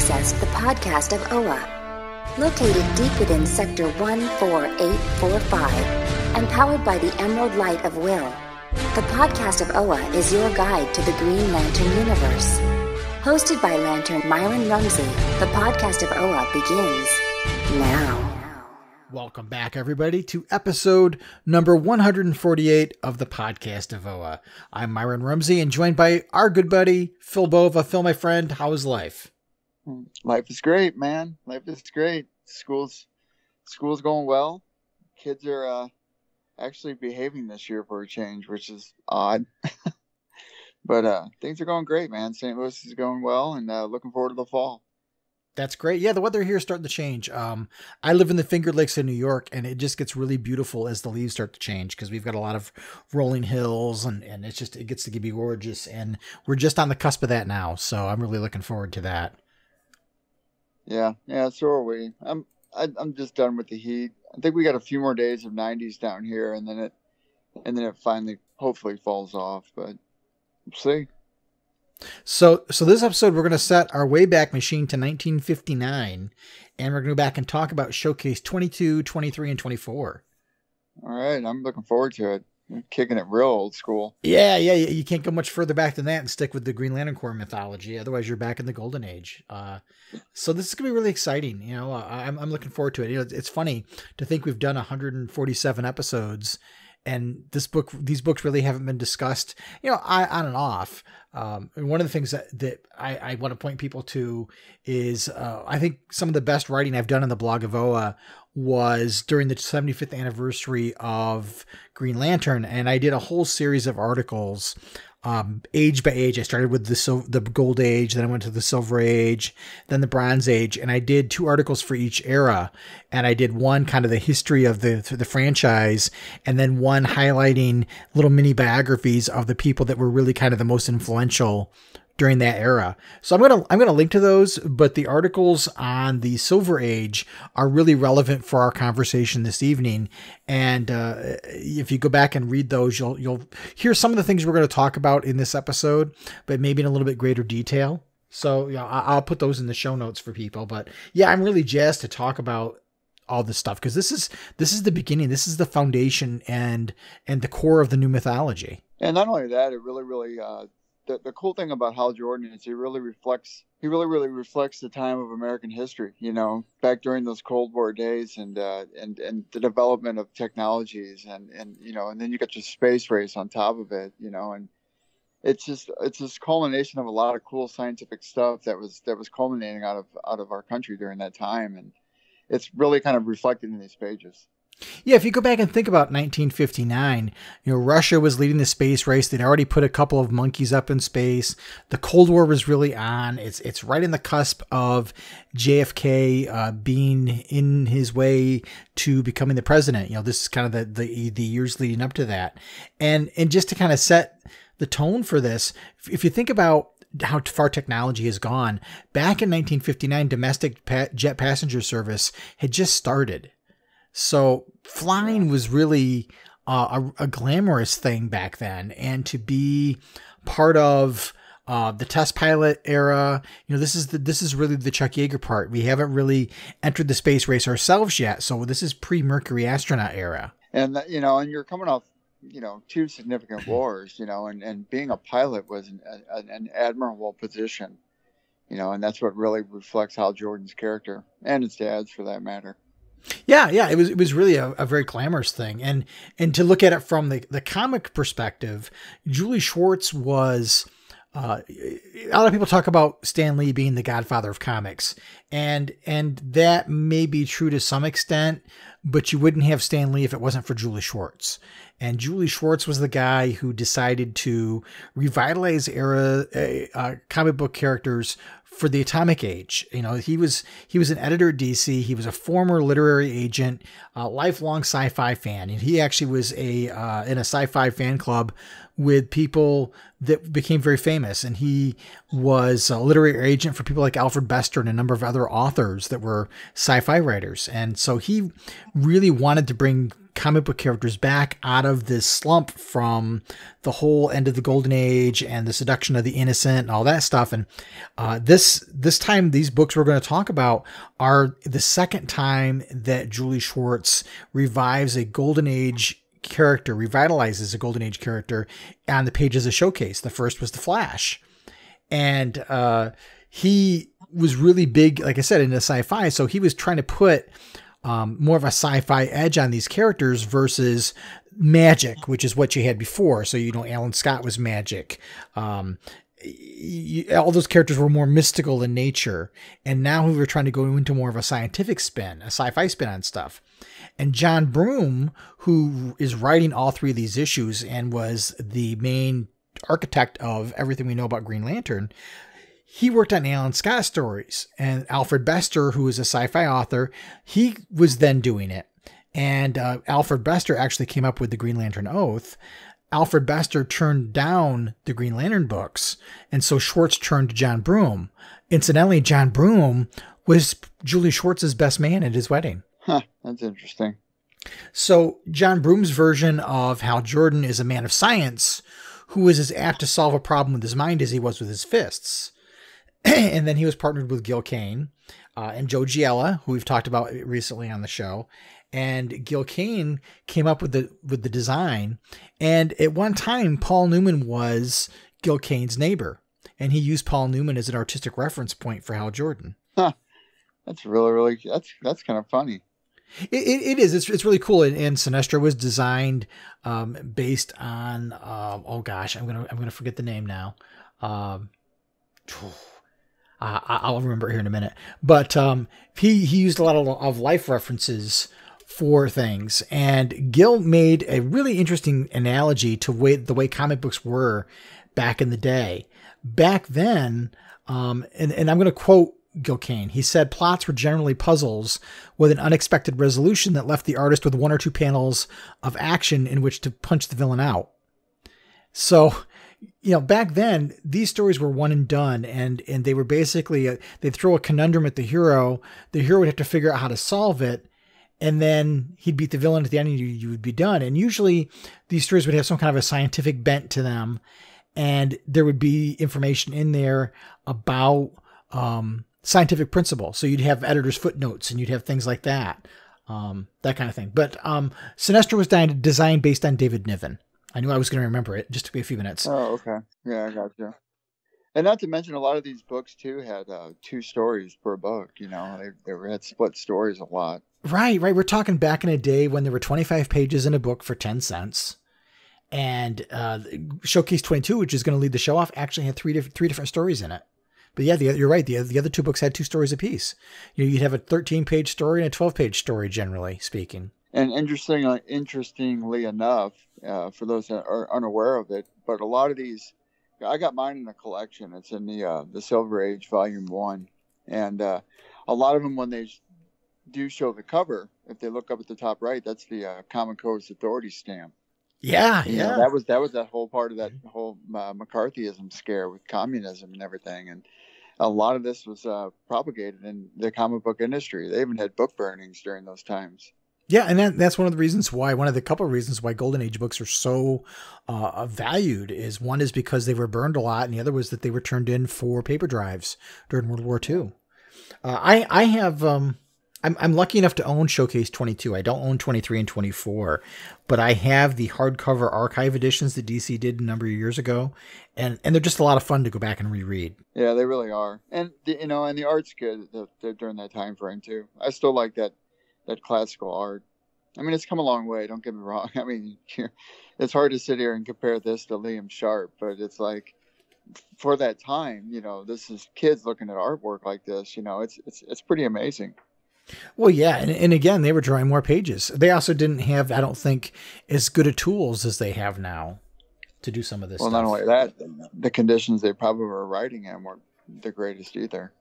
accessed the podcast of OA. Located deep within Sector 14845 and powered by the Emerald Light of Will, the podcast of OA is your guide to the Green Lantern universe. Hosted by Lantern Myron Rumsey, the podcast of OA begins now. Welcome back, everybody, to episode number 148 of the podcast of OA. I'm Myron Rumsey and joined by our good buddy, Phil Bova. Phil, my friend, how is life? Life is great, man. Life is great. School's school's going well. Kids are uh, actually behaving this year for a change, which is odd. but uh, things are going great, man. St. Louis is going well, and uh, looking forward to the fall. That's great. Yeah, the weather here is starting to change. Um, I live in the Finger Lakes in New York, and it just gets really beautiful as the leaves start to change because we've got a lot of rolling hills, and and it's just it gets to be gorgeous, and we're just on the cusp of that now. So I'm really looking forward to that. Yeah, yeah, so are we. I'm I, am i am just done with the heat. I think we got a few more days of 90s down here, and then it and then it finally hopefully falls off. But we'll see. So, so this episode, we're going to set our Wayback Machine to 1959, and we're going to go back and talk about Showcase 22, 23, and 24. All right, I'm looking forward to it. Kicking it real old school. Yeah, yeah, you can't go much further back than that and stick with the Green Lantern Corps mythology. Otherwise, you're back in the Golden Age. Uh, so this is gonna be really exciting. You know, I'm I'm looking forward to it. You know, it's funny to think we've done 147 episodes and this book these books really haven't been discussed you know on and off um, and one of the things that, that I, I want to point people to is uh, I think some of the best writing I've done in the blog of OA was during the 75th anniversary of Green Lantern, and I did a whole series of articles um, age by age. I started with the sil- the Gold Age, then I went to the Silver Age, then the Bronze Age, and I did two articles for each era. And I did one kind of the history of the the franchise, and then one highlighting little mini biographies of the people that were really kind of the most influential during that era. So I'm gonna I'm gonna link to those, but the articles on the Silver Age are really relevant for our conversation this evening. And uh, if you go back and read those, you'll you'll hear some of the things we're going to talk about in this episode, but maybe in a little bit greater detail. So yeah, I'll put those in the show notes for people. But yeah, I'm really jazzed to talk about all this stuff because this is this is the beginning. This is the foundation and and the core of the new mythology. And not only that, it really really uh, the, the cool thing about Hal Jordan is he really reflects he really really reflects the time of American history. You know, back during those Cold War days and uh, and and the development of technologies and and you know and then you got your space race on top of it. You know, and it's just it's this culmination of a lot of cool scientific stuff that was that was culminating out of out of our country during that time and it's really kind of reflected in these pages. Yeah, if you go back and think about 1959, you know, Russia was leading the space race. They'd already put a couple of monkeys up in space. The Cold War was really on. It's it's right in the cusp of JFK uh, being in his way to becoming the president. You know, this is kind of the, the the years leading up to that, and and just to kind of set the tone for this, if you think about how far technology has gone, back in 1959, domestic pa- jet passenger service had just started so flying was really uh, a, a, glamorous thing back then, and to be part of uh, the test pilot era, you know, this is the this is really the Chuck Yeager part. We haven't really entered the space race ourselves yet, so this is pre Mercury astronaut era. And you know, and you're coming off you know two significant wars you know and, and being a pilot was an, an, an, admirable position you know and that's what really reflects hal jordan's character and his dad's for that matter yeah, yeah, it was it was really a, a, very glamorous thing, and and to look at it from the the comic perspective, Julie Schwartz was. Uh, a lot of people talk about Stan Lee being the godfather of comics, and and that may be true to some extent, but you wouldn't have Stan Lee if it wasn't for Julie Schwartz. And Julie Schwartz was the guy who decided to revitalize era uh, uh comic book characters for the atomic age. You know he was he was an editor at dc he was a former literary agent a lifelong sci-fi fan. And he actually was a uh, in a sci-fi fan club with people that became very famous. And he was a literary agent for people like Alfred Bester and a number of other authors that were sci fi writers. And so he really wanted to bring comic book characters back out of this slump from the whole end of the golden age and the seduction of the innocent and all that stuff and uh, this this time these books we're going to talk about are the second time that julie schwartz revives a golden age character revitalizes a golden age character on the pages of showcase the first was the flash and uh, he was really big like i said in the sci-fi so he was trying to put um, more of a sci-fi edge on these characters versus magic, which is what you had before. So you know, Alan Scott was magic. Um, you, all those characters were more mystical in nature, and now we were trying to go into more of a scientific spin, a sci-fi spin on stuff. And John Broome, who is writing all three of these issues and was the main architect of everything we know about Green Lantern, he worked on Alan Scott stories, and Alfred Bester, who is a sci-fi author, he was then doing it. And uh, Alfred Bester actually came up with the Green Lantern Oath. Alfred Bester turned down the Green Lantern books, and so Schwartz turned to John Broome. Incidentally, John Broome was Julie Schwartz's best man at his wedding. Huh, that's interesting. So John Broome's version of Hal Jordan is a man of science who is as apt to solve a problem with his mind as he was with his fists. and then he was partnered with Gil Kane uh, and Joe Giella, who we've talked about recently on the show. And Gil Kane came up with the with the design. And at one time, Paul Newman was Gil Kane's neighbor, and he used Paul Newman as an artistic reference point for Hal Jordan. Huh. That's really really that's that's kind of funny. It, it, it is. It's, it's really cool. And, and Sinestro was designed um, based on uh, oh gosh, I'm gonna I'm gonna forget the name now. Um, uh, I'll remember it here in a minute. But um, he he used a lot of, of life references for things, and Gil made a really interesting analogy to way, the way comic books were back in the day. Back then, um, and, and I'm going to quote Gil Kane. He said plots were generally puzzles with an unexpected resolution that left the artist with one or two panels of action in which to punch the villain out. So you know, back then these stories were one and done, and and they were basically a, they'd throw a conundrum at the hero. The hero would have to figure out how to solve it, and then he'd beat the villain at the end, and you, you would be done. And usually these stories would have some kind of a scientific bent to them, and there would be information in there about um, scientific principle. So you'd have editor's footnotes, and you'd have things like that, um, that kind of thing. But um, Sinestro was designed based on David Niven. I knew I was going to remember it. Just to be a few minutes. Oh, okay. Yeah, I got you. And not to mention, a lot of these books too had uh, two stories per book. You know, they they had split stories a lot. Right, right. We're talking back in a day when there were 25 pages in a book for 10 cents. And uh, Showcase 22, which is going to lead the show off, actually had three different three different stories in it. But yeah, the, you're right. The, the other two books had two stories apiece. You, you'd have a 13 page story and a 12 page story, generally speaking. And interesting, interestingly enough, uh, for those that are unaware of it, but a lot of these, I got mine in a collection. It's in the uh, the Silver Age Volume One, and uh, a lot of them when they do show the cover, if they look up at the top right, that's the uh, Comics Code authority stamp. Yeah, you yeah. Know, that was that was that whole part of that whole uh, McCarthyism scare with communism and everything, and a lot of this was uh, propagated in the comic book industry. They even had book burnings during those times. Yeah, and that, that's one of the reasons why one of the couple of reasons why Golden Age books are so uh, valued is one is because they were burned a lot, and the other was that they were turned in for paper drives during World War II. Uh, I I have um, I'm I'm lucky enough to own Showcase 22. I don't own 23 and 24, but I have the hardcover archive editions that DC did a number of years ago, and and they're just a lot of fun to go back and reread. Yeah, they really are, and the, you know, and the art's good during that time frame too. I still like that that classical art. I mean, it's come a long way. Don't get me wrong. I mean, it's hard to sit here and compare this to Liam Sharp, but it's like for that time, you know, this is kids looking at artwork like this. You know, it's it's it's pretty amazing. Well, yeah, and, and again, they were drawing more pages. They also didn't have, I don't think, as good of tools as they have now to do some of this. Well, stuff. not only that, the conditions they probably were writing in weren't the greatest either.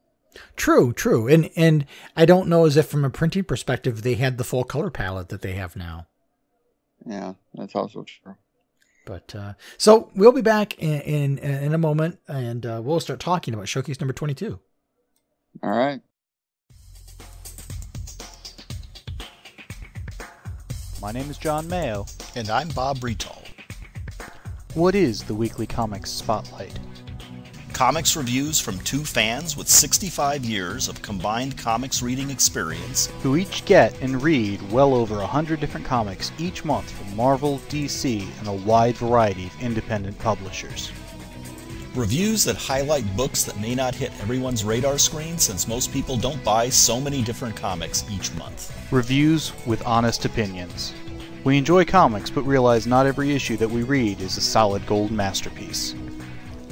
True, true. And and I don't know as if from a printing perspective they had the full color palette that they have now. Yeah, that's also true. But uh, so we'll be back in in, in a moment, and uh, we'll start talking about showcase number twenty two. All right. My name is John Mayo. And I'm Bob Rital. What is the Weekly Comics Spotlight? Comics reviews from two fans with 65 years of combined comics reading experience who each get and read well over 100 different comics each month from Marvel, DC, and a wide variety of independent publishers. Reviews that highlight books that may not hit everyone's radar screen since most people don't buy so many different comics each month. Reviews with honest opinions. We enjoy comics but realize not every issue that we read is a solid gold masterpiece.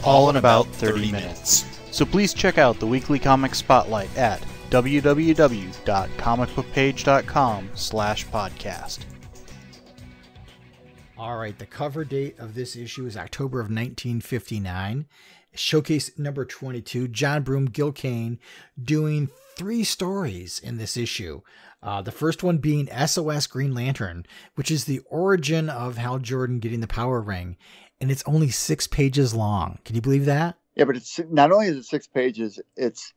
All in about 30 minutes. So please check out the weekly comic spotlight at www.comicbookpage.com slash podcast. All right, the cover date of this issue is October of 1959. Showcase number 22, John Broome, Gil Kane, doing three stories in this issue. Uh, the first one being SOS Green Lantern, which is the origin of Hal Jordan getting the power ring. And it's only six pages long. Can you believe that? Yeah, but it's not only is it six pages, it's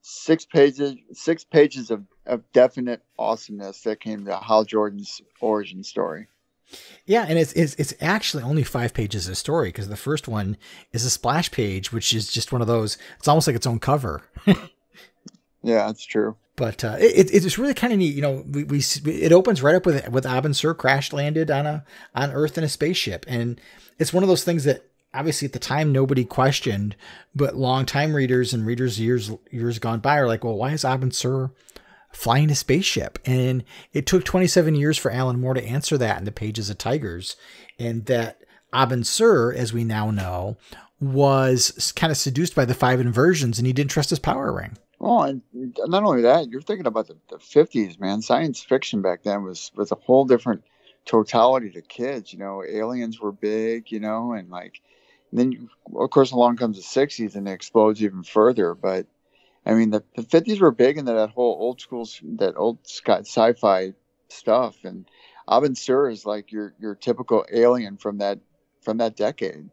six pages six pages of, of definite awesomeness that came to Hal Jordan's origin story. Yeah, and it's it's, it's actually only five pages of story because the first one is a splash page, which is just one of those. It's almost like its own cover. yeah, that's true. But uh, it, it's really kind of neat. You know, we, we it opens right up with with Abin Sur crash landed on a on Earth in a spaceship, and it's one of those things that obviously at the time nobody questioned, but long time readers and readers years years gone by are like, well, why is Abin Sur flying a spaceship? And it took 27 years for Alan Moore to answer that in the pages of Tygers, and that Abin Sur, as we now know, was kind of seduced by the five inversions, and he didn't trust his power ring. Oh, and not only that, you're thinking about the, the 50s, man. Science fiction back then was was a whole different totality to kids. You know, aliens were big, you know, and like then of course along comes the 60s and it explodes even further. But I mean, the, the 50s were big into that whole old school, that old sci-fi stuff, and Abin Sur is like your your typical alien from that from that decade.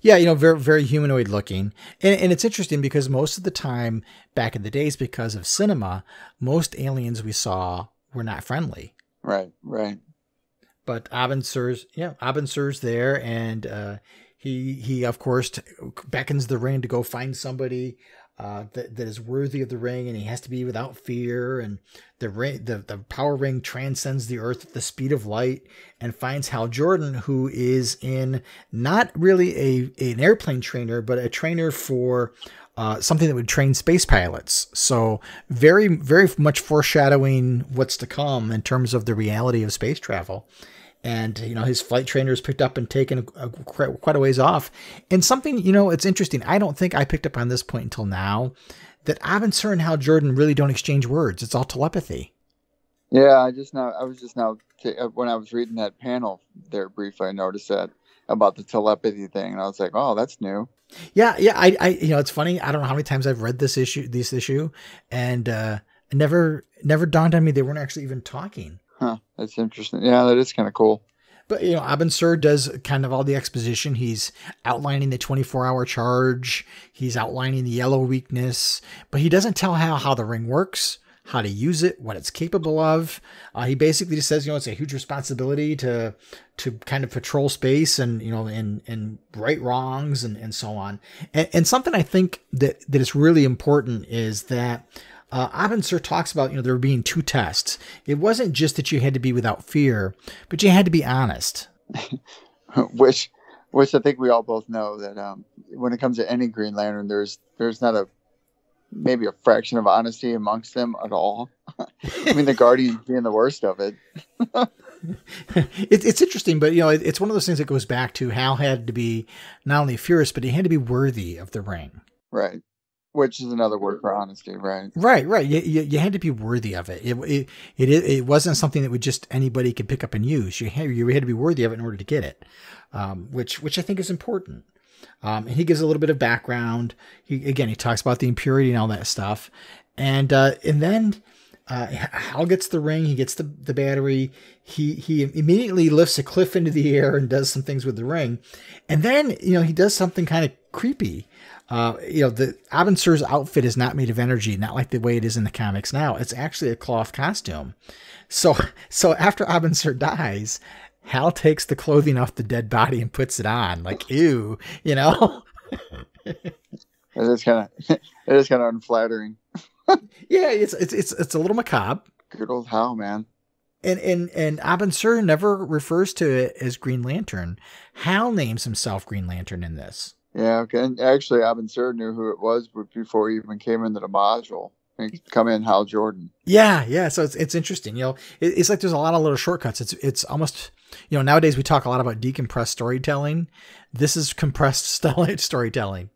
Yeah, you know, very very humanoid looking, and, and it's interesting because most of the time back in the days, because of cinema, most aliens we saw were not friendly. Right, right. But Abin Sur's, yeah, Abin Sur's there, and uh, he he of course beckons the ring to go find somebody uh, that, that is worthy of the ring, and he has to be without fear. And the ring, the, the power ring transcends the earth at the speed of light, and finds Hal Jordan, who is in not really a an airplane trainer, but a trainer for uh, something that would train space pilots. So very very much foreshadowing what's to come in terms of the reality of space travel and you know his flight trainer is picked up and taken a, a, quite a ways off. And something you know it's interesting. I don't think I picked up on this point until now that Sur and Hal Jordan really don't exchange words. It's all telepathy. Yeah, I just now I was just now uh, when I was reading that panel there briefly, I noticed that about the telepathy thing, and I was like, oh, that's new. Yeah, yeah. I, I, you know, it's funny. I don't know how many times I've read this issue, this issue, and uh, never, never dawned on me they weren't actually even talking. Huh, that's interesting. Yeah, that is kind of cool. But you know, Abin Sur does kind of all the exposition. He's outlining the 24-hour charge. He's outlining the yellow weakness, but he doesn't tell how how the ring works, how to use it, what it's capable of. Uh, he basically just says, you know, it's a huge responsibility to to kind of patrol space and you know and and right wrongs and and so on. And, and something I think that that is really important is that uh, Abin Sur talks about, you know, there being two tests. It wasn't just that you had to be without fear, but you had to be honest. which, which I think we all both know that um, when it comes to any Green Lantern, there's there's not a maybe a fraction of honesty amongst them at all. I mean, the Guardians being the worst of it. it. It's interesting, but you know, it, it's one of those things that goes back to Hal had to be not only furious, but he had to be worthy of the ring. Right. Which is another word for honesty, right? Right, right. You, you, you had to be worthy of it. It, it. it it wasn't something that would just anybody could pick up and use. You had, you had to be worthy of it in order to get it, um, which which I think is important. Um, and he gives a little bit of background. He again he talks about the impurity and all that stuff, and uh, and then uh, Hal gets the ring, he gets the, the battery, he he immediately lifts a cliff into the air and does some things with the ring, and then you know he does something kind of creepy. Uh, you know, the Abin Sur's outfit is not made of energy, not like the way it is in the comics now. It's actually a cloth costume. So, so after Abin Sur dies, Hal takes the clothing off the dead body and puts it on. Like, ew, you know. it is kind of, it is kind of unflattering. yeah, it's it's it's it's a little macabre. Good old Hal, man. And and and Abin Sur never refers to it as Green Lantern. Hal names himself Green Lantern in this. Yeah, okay. And actually, Abin Sur knew who it was before he even came into the module. He come in Hal Jordan. Yeah, yeah. So it's it's interesting. You know, it, it's like there's a lot of little shortcuts. It's it's almost you know nowadays we talk a lot about decompressed storytelling. This is compressed storytelling.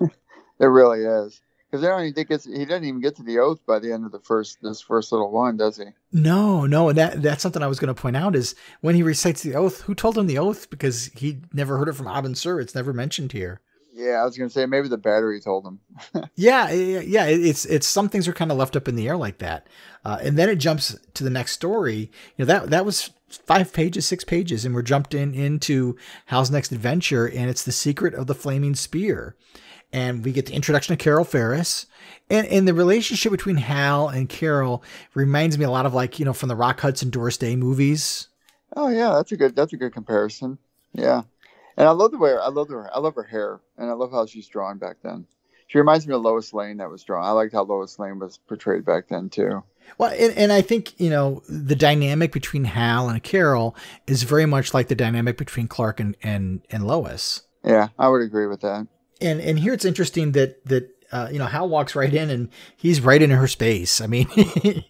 it really is because they don't even get he doesn't even get to the oath by the end of the first this first little one, does he? No, no, and that that's something I was going to point out is when he recites the oath. Who told him the oath? Because he never heard it from Abin Sur. It's never mentioned here. Yeah, I was going to say maybe the battery told him. yeah, yeah, it's it's some things are kind of left up in the air like that, uh, and then it jumps to the next story. You know that that was five pages, six pages, and we're jumped in into Hal's next adventure, and it's the secret of the flaming spear and we get the introduction of Carol Ferris. And, and the relationship between Hal and Carol reminds me a lot of like, you know, from the Rock Hudson Doris Day movies. Oh yeah, that's a good that's a good comparison. Yeah. And I love the way I love her I love her hair and I love how she's drawn back then. She reminds me of Lois Lane that was drawn. I liked how Lois Lane was portrayed back then too. Well, and, and I think, you know, the dynamic between Hal and Carol is very much like the dynamic between Clark and, and, and Lois. Yeah, I would agree with that and and here it's interesting that that uh, you know Hal walks right in and he's right in her space. I mean,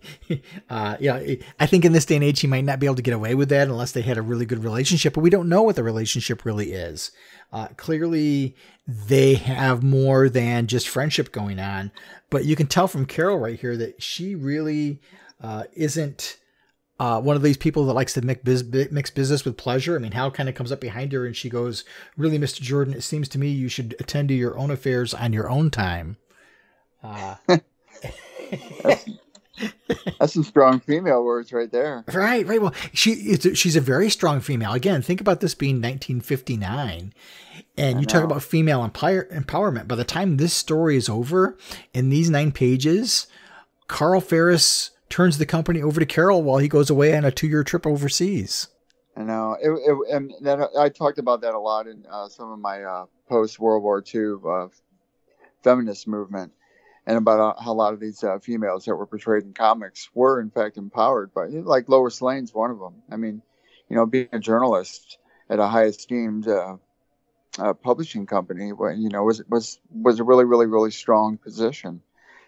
uh, yeah, I think in this day and age he might not be able to get away with that unless they had a really good relationship. But we don't know what the relationship really is. Uh, clearly, they have more than just friendship going on. But you can tell from Carol right here that she really uh, isn't uh, one of these people that likes to mix, biz- mix business with pleasure. I mean, Hal kind of comes up behind her and she goes, Really, Mr. Jordan, it seems to me you should attend to your own affairs on your own time. Uh, that's, that's, some strong female words right there. Right, right. Well, she she's a very strong female. Again, think about this being 1959. And you talk about female empower- empowerment. By the time this story is over, in these nine pages, Carl Ferris turns the company over to Carol while he goes away on a two-year trip overseas. I know, it, it, and that I talked about that a lot in uh, some of my uh, post World War II uh, feminist movement, and about uh, how a lot of these uh, females that were portrayed in comics were in fact empowered by, like Lois Lane's one of them. I mean, you know, being a journalist at a high esteemed uh, publishing company, you know, was was was a really, really, really strong position,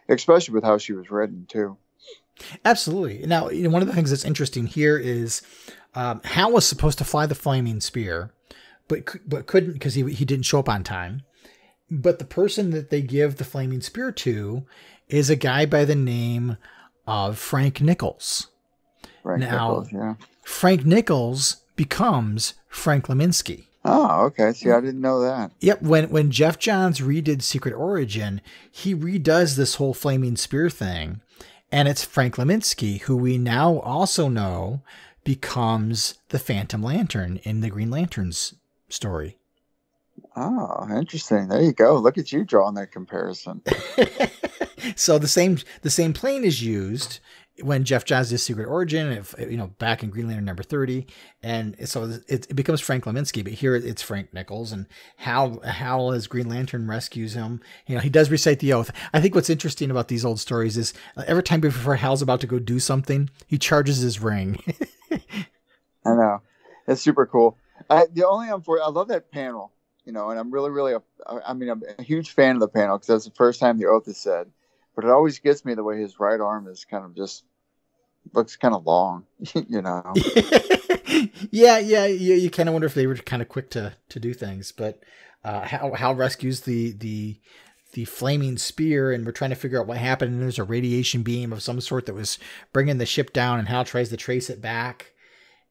especially with how she was written too. Absolutely. Now, you know, one of the things that's interesting here is um, Hal was supposed to fly the flaming spear, but but couldn't because he he didn't show up on time. But the person that they give the flaming spear to is a guy by the name of Frank Nichols. Frank now, Nichols, yeah. Frank Nichols becomes Frank Laminski. Oh, okay. See, I didn't know that. Yep. When when Geoff Johns redid Secret Origin, he redoes this whole flaming spear thing and it's Frank Laminski, who we now also know becomes the Phantom Lantern in the Green Lanterns story. Oh, interesting. There you go. Look at you drawing that comparison. so the same the same plane is used when Geoff did Secret Origin, if, you know, back in Green Lantern number 30. And so it, it, becomes Frank Laminski, but here it's Frank Nichols and Hal, Hal as Green Lantern rescues him. You know, he does recite the oath. I think what's interesting about these old stories is uh, every time before Hal's about to go do something, he charges his ring. I know. It's super cool. I, the only unfortunate, I love that panel, you know, and I'm really, really, a, I mean, I'm a huge fan of the panel because that's the first time the oath is said but it always gets me the way his right arm is kind of just looks kind of long, you know. yeah, yeah, you, you kind of wonder if they were kind of quick to to do things, but uh, Hal Hal rescues the the the flaming spear, and we're trying to figure out what happened. And there's a radiation beam of some sort that was bringing the ship down, and Hal tries to trace it back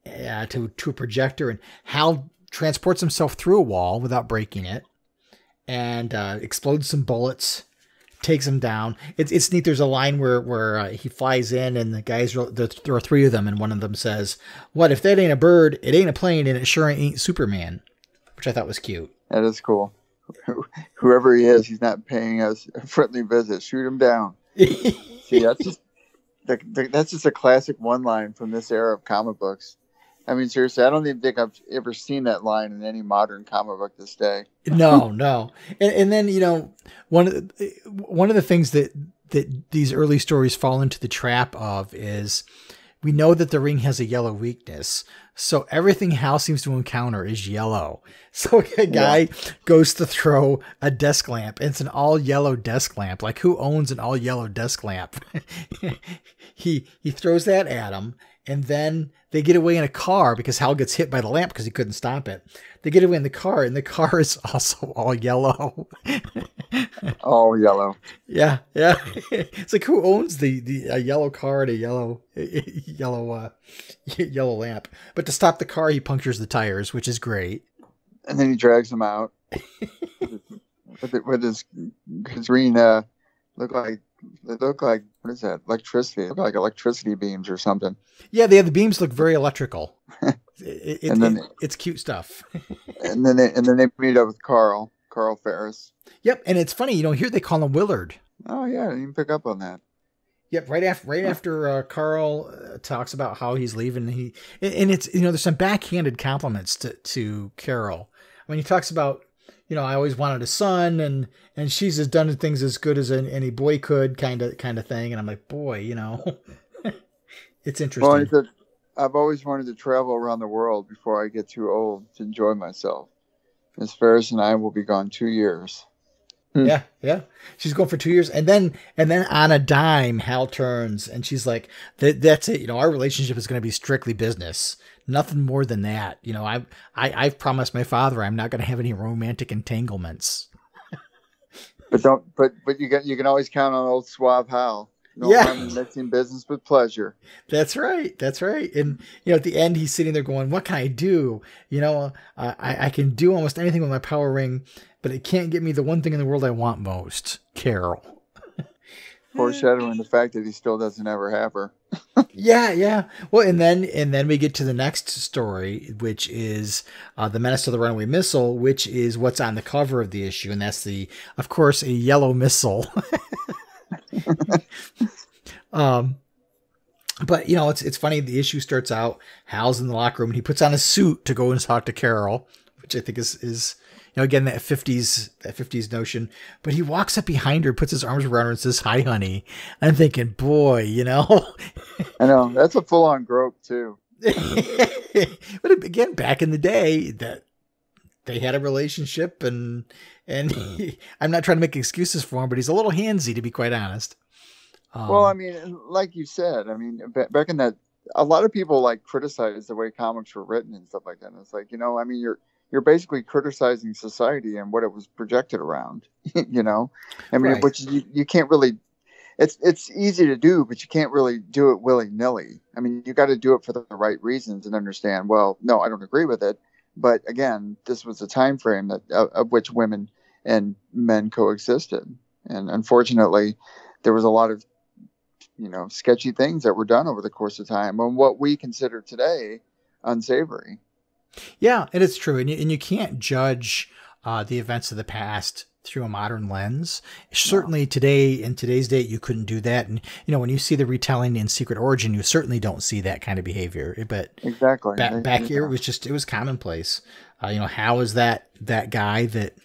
uh, to to a projector, and Hal transports himself through a wall without breaking it, and uh, explodes some bullets takes him down. It's it's neat. There's a line where where uh, he flies in, and the guys there are three of them, and one of them says, "What if that ain't a bird? It ain't a plane, and it sure ain't Superman," which I thought was cute. That is cool. Whoever he is, he's not paying us a friendly visit. Shoot him down. See, that's just the, the, that's just a classic one line from this era of comic books. I mean, seriously, I don't even think I've ever seen that line in any modern comic book this day. no, no. And, and then you know one of the, one of the things that that these early stories fall into the trap of is we know that the ring has a yellow weakness. So everything Hal seems to encounter is yellow. So a guy yeah. goes to throw a desk lamp. And it's an all yellow desk lamp. Like who owns an all yellow desk lamp? he he throws that at him, and then they get away in a car because Hal gets hit by the lamp because he couldn't stop it. They get away in the car, and the car is also all yellow. all yellow. Yeah, yeah. It's like who owns the the a yellow car and a yellow yellow uh, yellow lamp? But to stop the car, he punctures the tires, which is great. And then he drags them out with, with his his green uh, look like they look like what is that? Electricity. Look like electricity beams or something. Yeah, they have the beams look very electrical. it, it, and then it, it's cute stuff. and then they and then they meet up with Carl, Carl Ferris. Yep, and it's funny, you know, here they call him Willard. Oh yeah, I didn't even pick up on that. Yep, right after right after uh, Carl uh, talks about how he's leaving, he and it's you know there's some backhanded compliments to to Carol when he talks about you know, I always wanted a son, and and she's has done things as good as any boy could, kind of kind of thing. And I'm like, boy, you know, it's interesting. Well, said, I've always wanted to travel around the world before I get too old to enjoy myself. Miss Ferris and I will be gone two years. Hmm. Yeah, yeah. She's going for two years, and then and then on a dime, Hal turns, and she's like, that, "That's it. You know, our relationship is going to be strictly business nothing more than that. You know, I, I I've promised my father I'm not going to have any romantic entanglements. but don't. But but you can you can always count on old suave Hal. No yeah. mixing business with pleasure. That's right. That's right. And you know, at the end, he's sitting there going, "What can I do? You know, uh, I I can do almost anything with my power ring, but it can't get me the one thing in the world I want most, Carol." foreshadowing the fact that he still doesn't ever have her. Yeah, yeah. Well, and then and then we get to the next story, which is uh, the menace to the runaway missile, which is what's on the cover of the issue, and that's the, of course, a yellow missile. um, but you know, it's it's funny. The issue starts out. Hal's in the locker room, and he puts on a suit to go and talk to Carol, which I think is is know, again that fifties that fifties notion. But he walks up behind her, puts his arms around her, and says, "Hi, honey." I'm thinking, boy, you know. I know that's a full on grope too. but again, back in the day, that they had a relationship, and and he, I'm not trying to make excuses for him, but he's a little handsy, to be quite honest. Um, well, I mean, like you said, I mean, back in that, a lot of people like criticize the way comics were written and stuff like that. And it's like, you know, I mean, you're you're basically criticizing society and what it was projected around. you know, I mean, right. which you, you can't really. It's it's easy to do, but you can't really do it willy nilly. I mean, you got to do it for the right reasons and understand. Well, no, I don't agree with it, but again, this was a time frame that of, of which women and men coexisted, and unfortunately, there was a lot of you know sketchy things that were done over the course of time and what we consider today unsavory yeah, it is true, and you, and you can't judge uh, the events of the past through a modern lens. Certainly today, in today's date, you couldn't do that. And you know, when you see the retelling in Secret Origin, you certainly don't see that kind of behavior. But exactly back, back here, it was just it was commonplace. Uh, you know, how is that that guy that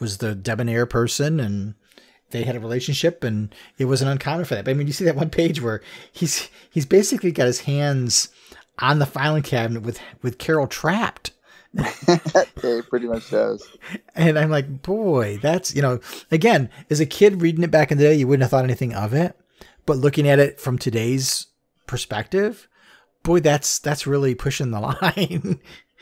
was the debonair person and they had a relationship and it wasn't uncommon for that. But I mean, you see that one page where he's he's basically got his hands on the filing cabinet with with Carol trapped. it pretty much does. And I'm like, boy, that's you know, again, as a kid reading it back in the day, you wouldn't have thought anything of it. But looking at it from today's perspective, boy, that's that's really pushing the line.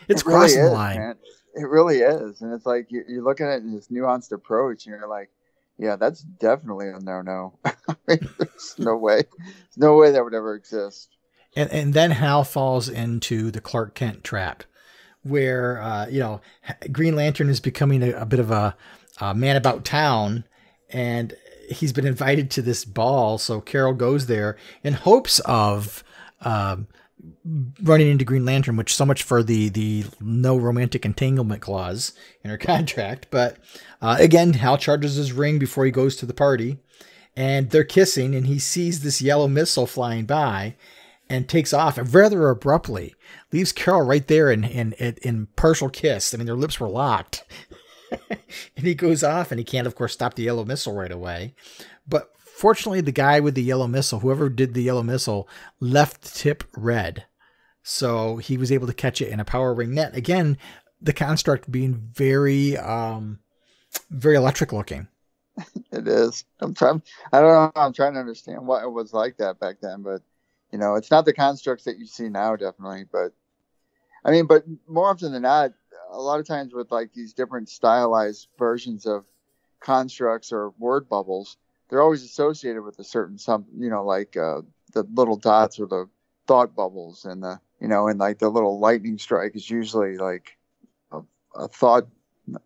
it's it really crossing is, the line. Man. It really is, and it's like you, you're looking at it in this nuanced approach, and you're like, yeah, that's definitely a no no. there's no way, there's no way that would ever exist and and then Hal falls into the Clark Kent trap, where uh, you know Green Lantern is becoming a, a bit of a, a, man about town, and he's been invited to this ball, so Carol goes there in hopes of um, running into Green Lantern, which so much for the the no romantic entanglement clause in her contract. But uh, again, Hal charges his ring before he goes to the party, and they're kissing, and he sees this yellow missile flying by, and takes off rather abruptly, leaves Carol right there in in in partial kiss. I mean, their lips were locked. and he goes off, and he can't, of course, stop the yellow missile right away. But Fortunately, the guy with the yellow missile, whoever did the yellow missile, left the tip red. So he was able to catch it in a power ring net. Again, the construct being very, um, very electric looking. It is. I'm trying. I don't know. I'm trying to understand what it was like that back then, but you know, it's not the constructs that you see now, definitely. But I mean, but more often than not, a lot of times with like these different stylized versions of constructs or word bubbles, they're always associated with a certain some you know like uh, the little dots or the thought bubbles and the you know and like the little lightning strike is usually like a, a thought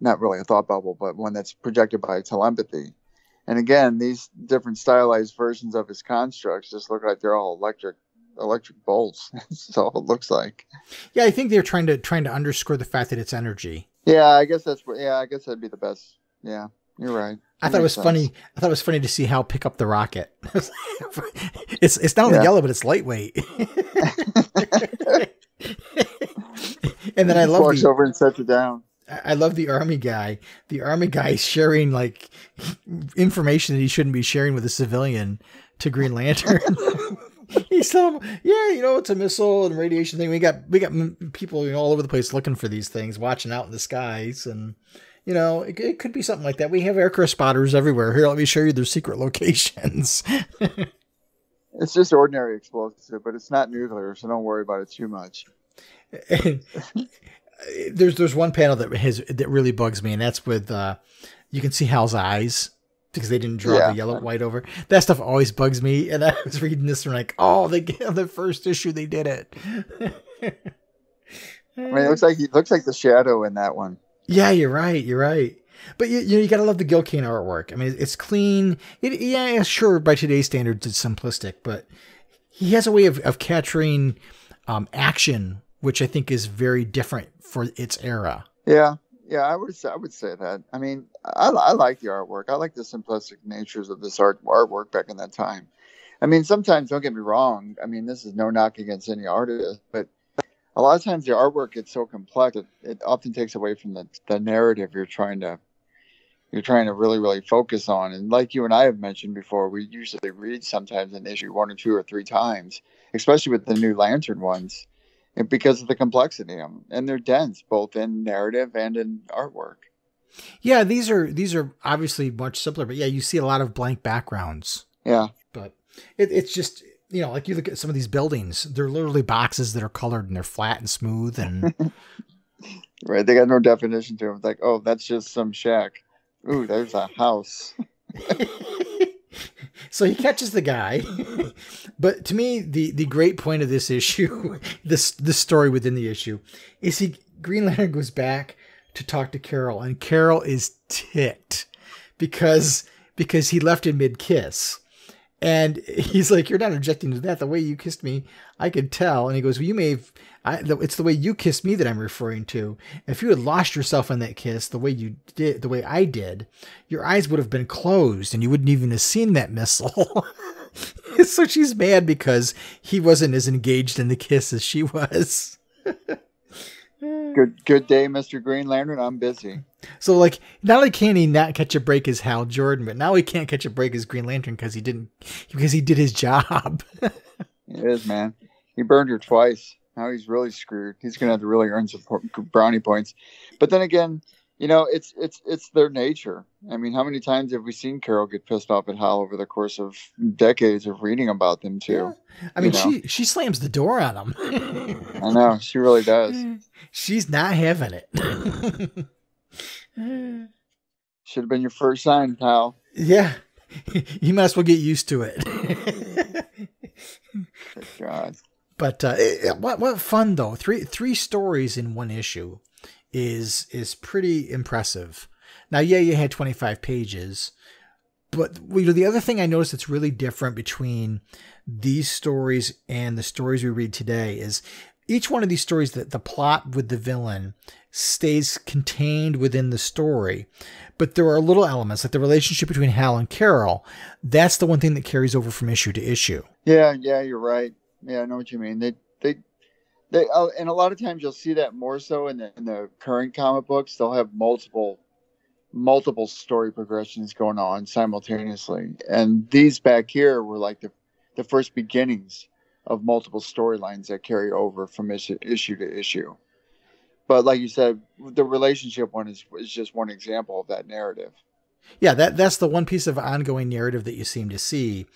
not really a thought bubble but one that's projected by telepathy and again these different stylized versions of his constructs just look like they're all electric electric bolts that's all it looks like yeah i think they're trying to trying to underscore the fact that it's energy yeah i guess that's yeah i guess that'd be the best yeah you're right I thought it was sense. funny. I thought it was funny to see Hal pick up the rocket. it's it's not only yeah. yellow, but it's lightweight. and then I love walks the, over and sets it down. I love the army guy. The army guy sharing like information that he shouldn't be sharing with a civilian to Green Lantern. He's telling him, yeah, you know, it's a missile and radiation thing. We got we got people you know, all over the place looking for these things, watching out in the skies, and you know, it, it, could be something like that. We have aircraft spotters everywhere. Here, let me show you their secret locations. it's just ordinary explosive, but it's not nuclear, so don't worry about it too much. there's there's one panel that has that really bugs me, and that's with uh, you can see Hal's eyes because they didn't draw yeah. the yellow white over. That stuff always bugs me. And I was reading this and like, oh, they the first issue they did it. I mean, it looks like it looks like the shadow in that one. Yeah, you're right. You're right. But you, you know, you gotta love the Gil Kane artwork. I mean, it's clean. It, yeah, sure, by today's standards, it's simplistic, but he has a way of, of capturing um, action, which I think is very different for its era. Yeah, yeah, I would I would say that. I mean, I, I like the artwork. I like the simplistic natures of this art artwork back in that time. I mean, sometimes don't get me wrong. I mean, this is no knock against any artist, but a lot of times the artwork gets so complex it, it often takes away from the, the narrative you're trying to you're trying to really really focus on and like you and i have mentioned before we usually read sometimes an issue one or two or three times especially with the new lantern ones because of the complexity of them and they're dense both in narrative and in artwork yeah these are these are obviously much simpler but yeah you see a lot of blank backgrounds yeah but it, it's just you know, like you look at some of these buildings, they're literally boxes that are colored and they're flat and smooth and right. They got no definition to them. It's like, oh, that's just some shack. Ooh, there's a house. so he catches the guy, but to me, the the great point of this issue, this this story within the issue, is he Green Lantern goes back to talk to Carol, and Carol is ticked because because he left in mid kiss and he's like, "You're not objecting to that. The way you kissed me, I could tell." And he goes, "Well, you may have. I, it's the way you kissed me that I'm referring to. If you had lost yourself in that kiss, the way you did, the way I did, your eyes would have been closed, and you wouldn't even have seen that missile." so she's mad because he wasn't as engaged in the kiss as she was. good good day, Mr. Green Lantern. I'm busy. So like not only can he not catch a break as Hal Jordan, but now he can't catch a break as Green Lantern because he didn't because he did his job. it is, man. He burned her twice. Now he's really screwed. He's gonna have to really earn some brownie points. But then again, you know, it's it's it's their nature. I mean, how many times have we seen Carol get pissed off at Hal over the course of decades of reading about them too? Yeah. I mean, know? she she slams the door on him. I know she really does. She's not having it. Should have been your first sign, pal. Yeah, you might as well get used to it. God. But uh, what what fun though! Three three stories in one issue is is pretty impressive. Now, yeah, you had 25 pages, but you know, the other thing I noticed that's really different between these stories and the stories we read today is each one of these stories that the plot with the villain stays contained within the story but there are little elements like the relationship between hal and carol that's the one thing that carries over from issue to issue Yeah, yeah, you're right. Yeah, I know what you mean. They, they, they, uh, and a lot of times you'll see that more so in the in the current comic books. They'll have multiple, multiple story progressions going on simultaneously, and these back here were like the, the first beginnings of multiple storylines that carry over from issue, issue to issue. But like you said, the relationship one is is just one example of that narrative. yeah that that's the one piece of ongoing narrative that you seem to see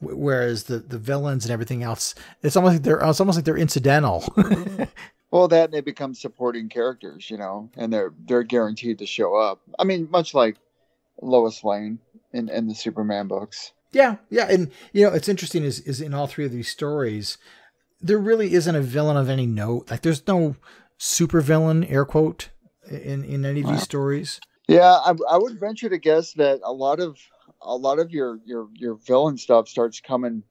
whereas the the villains and everything else it's almost like they're it's almost like they're incidental Well, that and they become supporting characters, you know, and they're they're guaranteed to show up. I mean, much like Lois Lane in, in the Superman books. Yeah, yeah, and you know, it's interesting is is in all three of these stories, there really isn't a villain of any note. Like, there's no super villain, air quote, in in any of these stories. Yeah, I, I would venture to guess that a lot of a lot of your your your villain stuff starts coming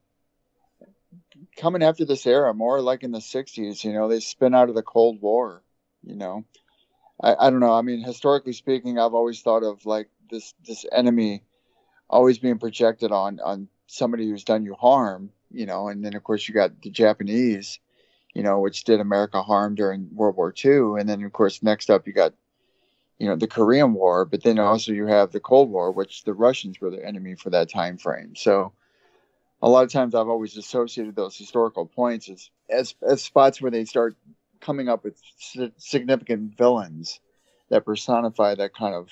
coming after this era, more like in the '60s. You know, they spin out of the Cold War. You know, I, I don't know. I mean, historically speaking, I've always thought of like this this enemy always being projected on on somebody who's done you harm. You know, and then of course you got the Japanese, you know, which did America harm during World War II, and then of course next up you got you know the Korean War, but then also you have the Cold War, which the Russians were the enemy for that time frame. So a lot of times I've always associated those historical points as as, as spots where they start coming up with si- significant villains that personify that kind of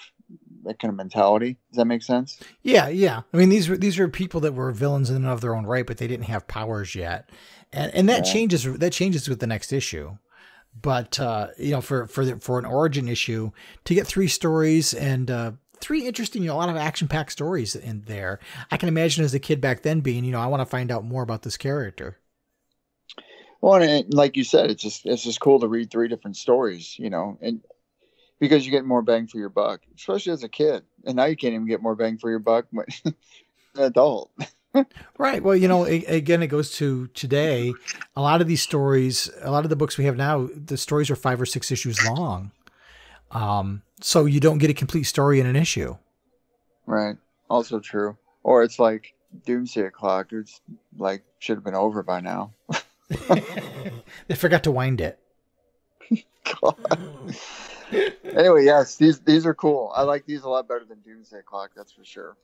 that kind of mentality. Does that make sense? Yeah, yeah. I mean, these were these are people that were villains in and of their own right, but they didn't have powers yet, and and that Yeah. changes that changes with the next issue. But uh, you know, for for the, for an origin issue, to get three stories and uh, three interesting, you know, a lot of action packed stories in there. I can imagine as a kid back then being, you know, I want to find out more about this character. Well, and like you said, it's just it's just cool to read three different stories, you know, and because you get more bang for your buck, especially as a kid. And now you can't even get more bang for your buck when an adult. Right. Well, you know, again, it goes to today. A lot of these stories, a lot of the books we have now, the stories are five or six issues long. Um, so you don't get a complete story in an issue. Right. Also true. Or it's like Doomsday Clock. It's like should have been over by now. they forgot to wind it. Anyway, yes, these these are cool. I like these a lot better than Doomsday Clock. That's for sure.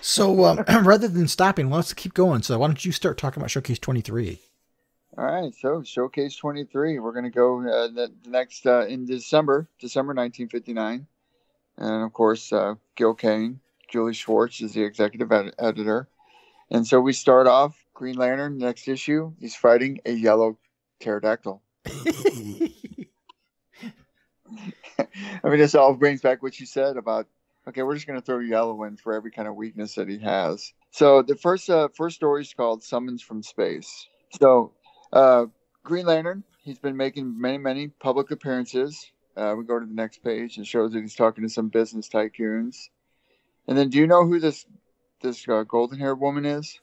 So um, rather than stopping, let's keep going. So why don't you start talking about Showcase 23? All right, so Showcase 23. We're going to go uh, the, the next uh, in December, December 1959. And of course, uh, Gil Kane, Julie Schwartz is the executive ed- editor. And so we start off Green Lantern, next issue. He's fighting a yellow pterodactyl. I mean, this all brings back what you said about okay, we're just going to throw yellow in for every kind of weakness that he has. So the first uh, first story is called Summons from Space. So uh, Green Lantern, he's been making many many public appearances. Uh, we go to the next page and shows that he's talking to some business tycoons. And then, do you know who this this uh, golden haired woman is?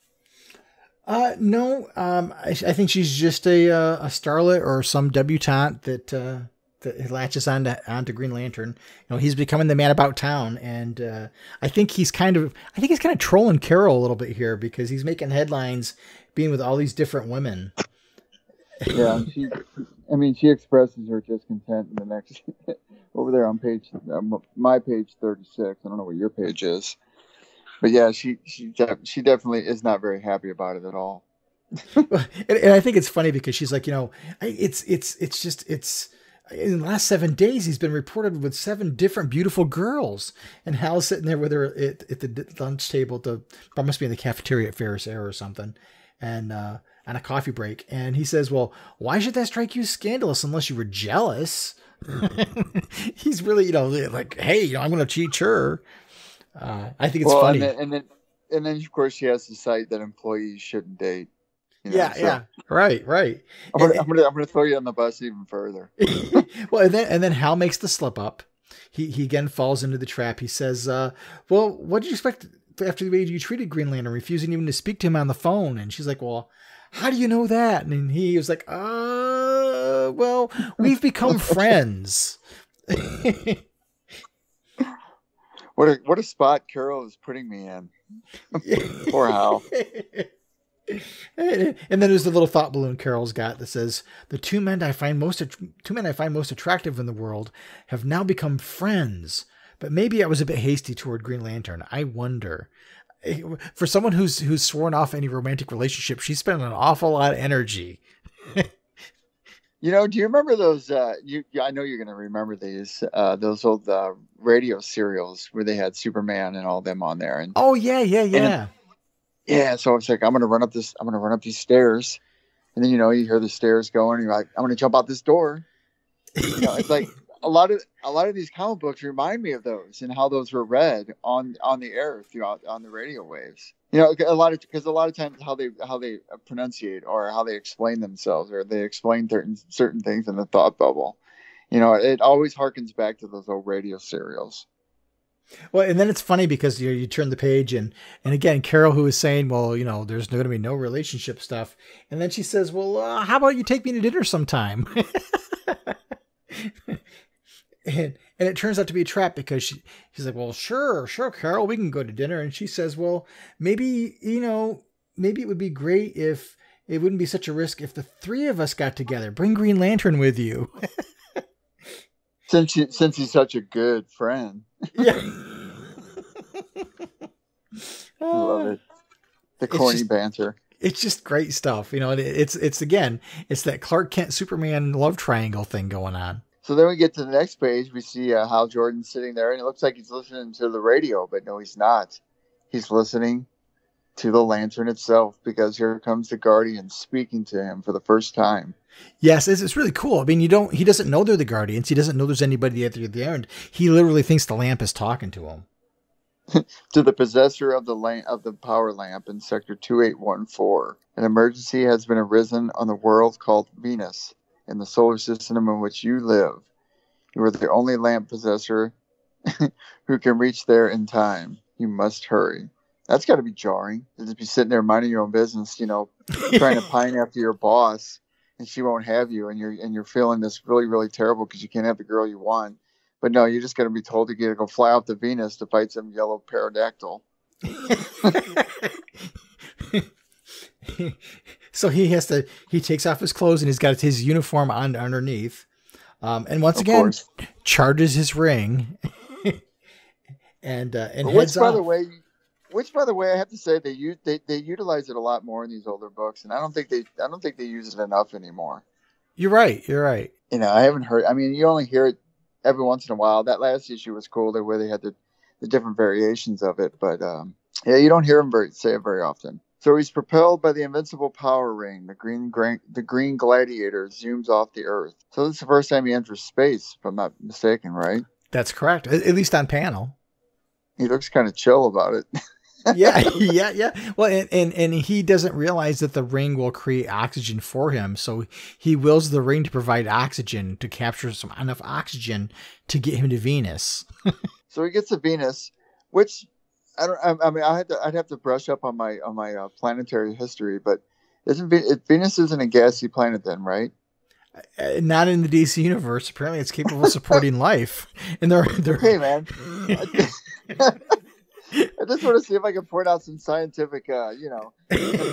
Uh, no, um, I, I think she's just a uh, a starlet or some debutante that uh, that latches on onto onto Green Lantern. You know, he's becoming the man about town, and uh, I think he's kind of I think he's kind of trolling Carol a little bit here because he's making headlines, being with all these different women. Yeah, she. I mean, she expresses her discontent in the next over there on page um, my page thirty six. I don't know what your page is, but yeah, she she she definitely is not very happy about it at all. and, and I think it's funny because she's like, you know, it's it's it's just it's in the last seven days he's been reported with seven different beautiful girls, and Hal's sitting there with her at, at the lunch table. At the I must be in the cafeteria at Ferris Air or something, and uh, on a coffee break, and he says, "Well, why should that strike you as scandalous unless you were jealous?" he's really, you know, like, hey, you know, I'm going to cheat her. Uh, I think it's well, funny. and then, and then and then of course she has to cite that employees shouldn't date. You know, yeah, so yeah, right, right. I'm gonna, I'm gonna I'm gonna throw you on the bus even further. well, and then and then Hal makes the slip up. He he again falls into the trap. He says, uh, "Well, what did you expect after the way you treated Green Lantern, refusing even to speak to him on the phone. And she's like, well, how do you know that? And he was like, uh, well, we've become friends. what a what a spot Carol is putting me in. Poor Hal. And then there's the little thought balloon Carol's got that says, "The two men I find most two men I find most attractive in the world have now become friends." But maybe I was a bit hasty toward Green Lantern. I wonder. For someone who's who's sworn off any romantic relationship, she's spent an awful lot of energy. you know, do you remember those? Uh, you, I know you're going to remember these. Uh, those old uh, radio serials where they had Superman and all them on there. And oh yeah, yeah, yeah yeah, so it's like I'm gonna run up this, I'm gonna run up these stairs, and then you know you hear the stairs going, and you're like, I'm gonna jump out this door. You know, it's like a lot of a lot of these comic books remind me of those and how those were read on on the air throughout on the radio waves. You know, a lot of because a lot of times how they how they pronunciate or how they explain themselves or they explain certain certain things in the thought bubble. You know, it always harkens back to those old radio serials. Well, and then it's funny because you you turn the page and and again Carol who is saying, well, you know, there's going to be no relationship stuff, and then she says, well, uh, how about you take me to dinner sometime? and and it turns out to be a trap because she she's like, well, sure, sure, Carol, we can go to dinner, and she says, well, maybe you know, maybe it would be great if it wouldn't be such a risk if the three of us got together. Bring Green Lantern with you. since he, since he's such a good friend. yeah. I love it. The corny just, banter. It's just great stuff, you know. It's it's again, it's that Clark Kent Superman love triangle thing going on. So then we get to the next page. We see uh, Hal Jordan sitting there, and it looks like he's listening to the radio, but no, he's not. He's listening to the lantern itself because here comes the Guardian speaking to him for the first time. Yes, it's, it's really cool. I mean, you don't. He doesn't know they're the Guardians. He doesn't know there's anybody at the, the end. He literally thinks the lamp is talking to him. to the possessor of the lamp of the power lamp in sector 2814 an emergency has been arisen on the world called venus in the solar system in which you live you are the only lamp possessor who can reach there in time you must hurry that's got to be jarring to just be sitting there minding your own business you know trying to pine after your boss and she won't have you, and you're and you're feeling this really really terrible because you can't have the girl you want. But no, you're just going to be told to get to go fly out to Venus to fight some yellow pterodactyl. so he has to. He takes off his clothes and he's got his uniform on underneath. Um, and once of again, course. charges his ring. and uh, and which, by off. the way, which by the way, I have to say they use they, they utilize it a lot more in these older books, and I don't think they I don't think they use it enough anymore. You're right. You're right. You know, I haven't heard. I mean, you only hear it every once in a while. That last issue was cool, the way they had the, the different variations of it, but um, yeah, you don't hear them very say it very often. So he's propelled by the invincible power ring. The green, green the green gladiator zooms off the Earth. So this is the first time he enters space, if I'm not mistaken, right? That's correct. At least on panel. He looks kind of chill about it. yeah, yeah, yeah. Well, and, and and he doesn't realize that the ring will create oxygen for him, so he wills the ring to provide oxygen to capture some enough oxygen to get him to Venus. so he gets to Venus, which I don't. I, mean, I had to. I'd have to brush up on my on my uh, planetary history, but isn't Venus isn't a gassy planet then, right? Uh, not in the DC universe. Apparently, it's capable of supporting life. And they're, they're... hey, man. I just want to see if I can point out some scientific, uh, you know,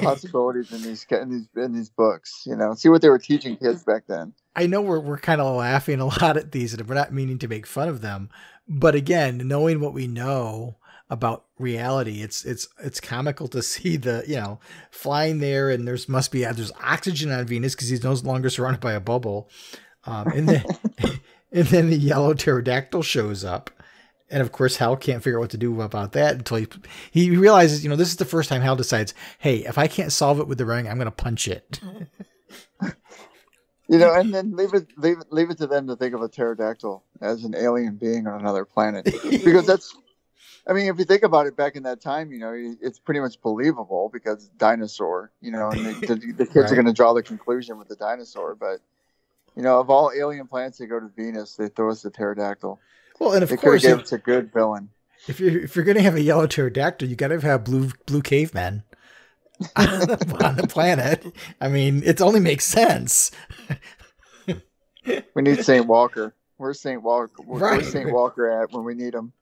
possibilities in these in these in these books. You know, see what they were teaching kids back then. I know we're we're kind of laughing a lot at these, and we're not meaning to make fun of them. But again, knowing what we know about reality, it's it's it's comical to see the you know flying there, and there's must be there's oxygen on Venus because he's no longer surrounded by a bubble, um, and then and then the yellow pterodactyl shows up and of course, Hal can't figure out what to do about that until he he realizes, you know, this is the first time Hal decides, hey, if I can't solve it with the ring, I'm going to punch it. you know, and then leave it leave it leave it to them to think of a pterodactyl as an alien being on another planet, because that's. I mean, if you think about it, back in that time, you know, it's pretty much believable because dinosaur, you know, and the, the, the kids right. are going to draw the conclusion with the dinosaur. But you know, of all alien planets that go to Venus, they throw us the pterodactyl. Well, and of they course, it's a good villain. if you're if you're gonna have a yellow pterodactyl, you gotta have blue blue cavemen on the planet. I mean, it only makes sense. We need Saint Walker. Where's Saint Walker? Where's Right. Saint Walker at when we need him?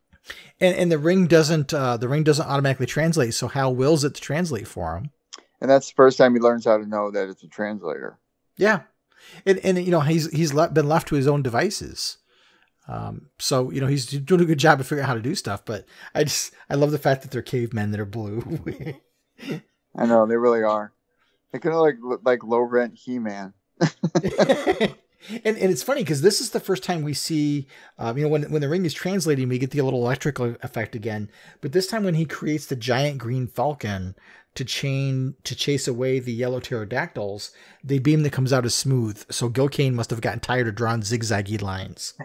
And and the ring doesn't uh, the ring doesn't automatically translate. So Hal wills it to translate for him. And that's the first time he learns how to know that it's a translator. Yeah, and and you know he's he's le- been left to his own devices. Um, so you know he's doing a good job of figuring out how to do stuff. But I just I love the fact that they're cavemen that are blue. I know they really are. They kind of like like low rent He Man. and and it's funny because this is the first time we see, um, you know, when when the ring is translating, we get the little electrical effect again. But this time, when he creates the giant green falcon to chain to chase away the yellow pterodactyls, the beam that comes out is smooth. So Gil Kane must have gotten tired of drawing zigzaggy lines.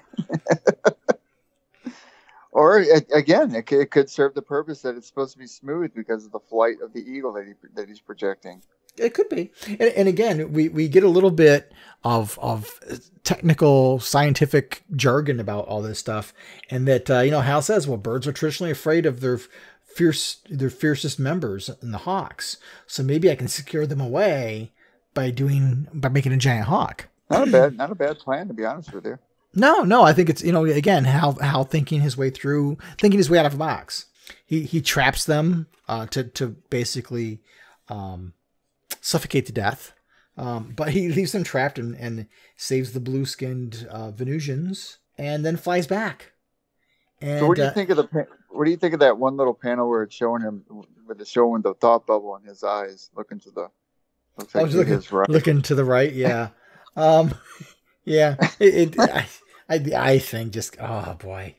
Or again, it, it could serve the purpose that it's supposed to be smooth because of the flight of the eagle that he that he's projecting. It could be, and, and again, we, we get a little bit of of technical scientific jargon about all this stuff, and that uh, you know Hal says, well, birds are traditionally afraid of their fierce their fiercest members in the hawks, so maybe I can secure them away by doing by making a giant hawk. Not a bad, not a bad plan to be honest with you. No, no, I think it's you know again Hal Hal thinking his way through thinking his way out of a box. He he traps them uh, to to basically um, suffocate to death, um, but he leaves them trapped and, and saves the blue skinned uh, Venusians and then flies back. And So what do you uh, think of the? What do you think of that one little panel where it's showing him with it's showing the thought bubble in his eyes, looking to the looks I like was to looking his right. looking to the right, yeah, um, yeah. It, it I, I I think just oh boy,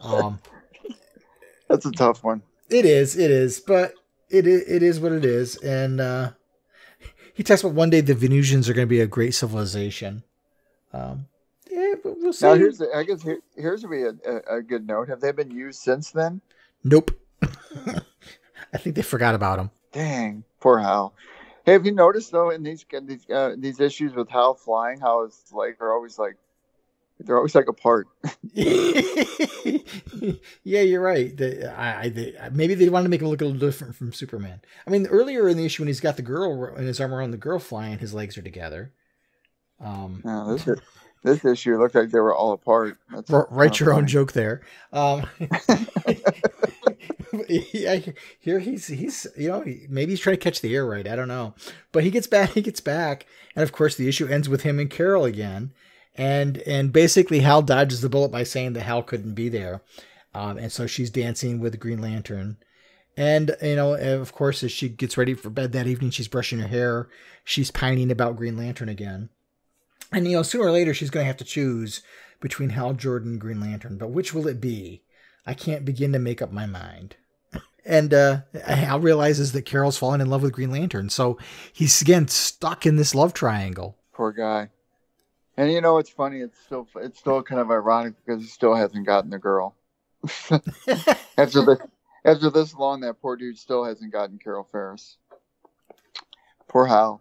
um, That's a tough one. It is, it is, but it is, it is what it is. And uh, he talks about one day the Venusians are going to be a great civilization. Um, yeah, we'll see. Now here's the, I guess here, here's would be a, a, good note. Have they been used since then? nope. I think they forgot about them. Dang, poor Hal. Hey, have you noticed though in these these uh, these issues with Hal flying, how his legs are always like they're always like apart. yeah, you're right. I, they, maybe they wanted to make him look a little different from Superman. I mean, earlier in the issue when he's got the girl in his arm around the girl flying, his legs are together. Um, Yeah, this this issue looked like they were all apart. That's R- write your own joke there. Um, yeah, here he's he's you know maybe he's trying to catch the air right. I don't know, but he gets back. He gets back, and of course the issue ends with him and Carol again, and and basically Hal dodges the bullet by saying that Hal couldn't be there, um, and so she's dancing with Green Lantern. And you know, of course, as she gets ready for bed that evening, she's brushing her hair. She's pining about Green Lantern again. And you know, sooner or later she's going to have to choose between Hal Jordan and Green Lantern, but which will it be? I can't begin to make up my mind. And uh, Hal realizes that Carol's fallen in love with Green Lantern, so he's again stuck in this love triangle. Poor guy. And you know, it's funny. It's still it's still kind of ironic because he still hasn't gotten the girl. after the after this long, that poor dude still hasn't gotten Carol Ferris. Poor Hal.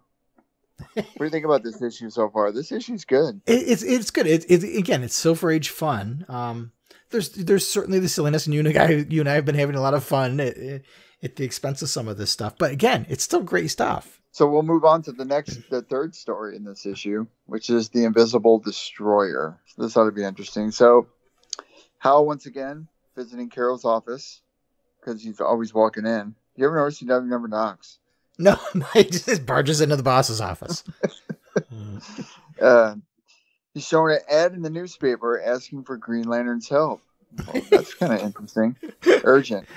what do you think about this issue so far? This issue's good. It, it's it's good. It, it again, it's Silver Age fun. Um, there's there's certainly the silliness, and you and I you and I have been having a lot of fun at, at the expense of some of this stuff. But again, it's still great stuff. So we'll move on to the next, the third story in this issue, which is the Invisible Destroyer. This ought to be interesting. So, Hal once again visiting Carol's office because he's always walking in. You ever notice he never never knocks? No, he just barges into the boss's office. Uh, he's showing an ad in the newspaper asking for Green Lantern's help. Well, that's kind of interesting. Urgent.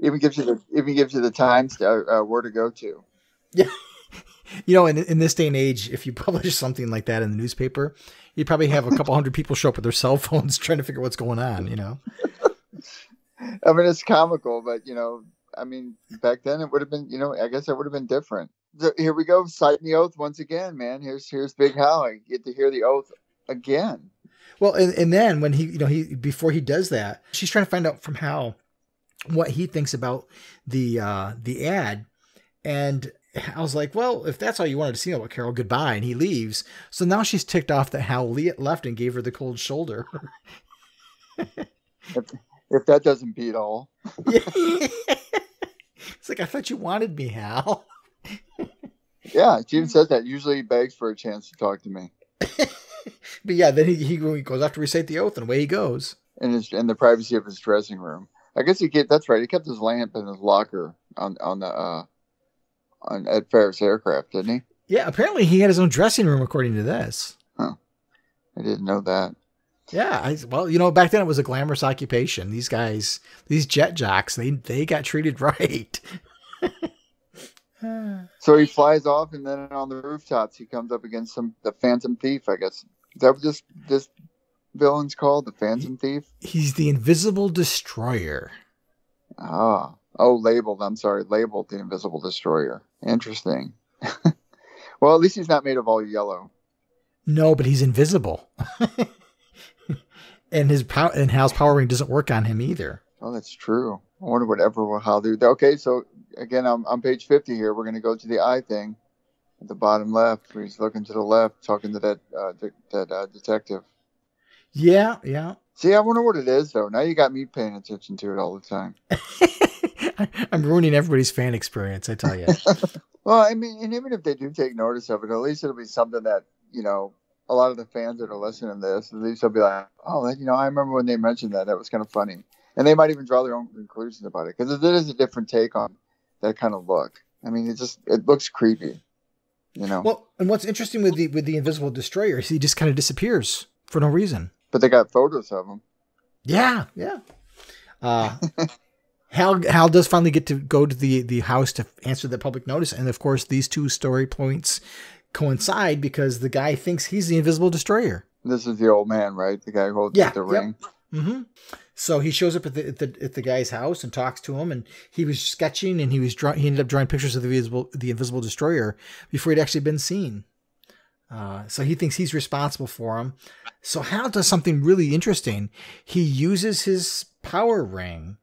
Even gives you the even gives you the times to, uh, where to go to. Yeah. You know, in, in this day and age, if you publish something like that in the newspaper, you probably have a couple hundred people show up with their cell phones trying to figure out what's going on, you know? I mean, it's comical, but you know, I mean, back then it would have been, you know, I guess it would have been different. So here we go, citing the oath once again, man. Here's here's Big. I get to hear the oath again. Well, and, and then when he, you know, he, before he does that, she's trying to find out from Hal what he thinks about the, uh, the ad. And I was like, well, if that's all you wanted to see about Carol, goodbye. And he leaves. So now she's ticked off that Hal le- left and gave her the cold shoulder. If if that doesn't beat all. it's like I thought you wanted me, Hal. Yeah, she even says that. Usually he begs for a chance to talk to me. But yeah, then he, he goes off to recite the oath, and away he goes. in his in the privacy of his dressing room. I guess he kept that's right. He kept his lamp in his locker on on the uh on Ed Ferris aircraft, didn't he? Yeah, apparently he had his own dressing room, according to this. I didn't know that. Yeah, I, well, you know, back then it was a glamorous occupation. These guys, these jet jocks, they they got treated right. So he flies off, and then on the rooftops he comes up against some the Phantom Thief. I guess is that what this this villain's called? The Phantom Thief. He's the invisible destroyer. Ah, oh, labeled. I'm sorry, labeled the Invisible Destroyer. Interesting. well, at least he's not made of all yellow. No, but he's invisible. and his power and Hal's power ring doesn't work on him either. Oh, that's true. I wonder what Ever will how do. Okay, so again, I'm on page 50 here. We're going to go to the eye thing at the bottom left, where he's looking to the left, talking to that uh, de- that uh, detective. Yeah, yeah. See, I wonder what it is though. Now you got me paying attention to it all the time. I'm ruining everybody's fan experience, I tell you. Well, I mean, and even if they do take notice of it, at least it'll be something that you know a lot of the fans that are listening to this, at least they'll be like, "Oh, you know, I remember when they mentioned that. That was kind of funny." And they might even draw their own conclusions about it because it is a different take on that kind of look. I mean, it just it looks creepy, you know. well, and what's interesting with the with the invisible destroyer is he just kind of disappears for no reason. but they got photos of him. Yeah, yeah. Uh, Hal Hal does finally get to go to the the house to answer the public notice, and of course, these two story points coincide because the guy thinks he's the invisible destroyer. This is the old man, right? The guy who holds Yeah, the yep. ring. hmm So he shows up at the, at the at the guy's house and talks to him, and he was sketching, and he was draw- he ended up drawing pictures of the invisible the invisible destroyer before he'd actually been seen. Uh, so he thinks he's responsible for him. So Hal does something really interesting. He uses his power ring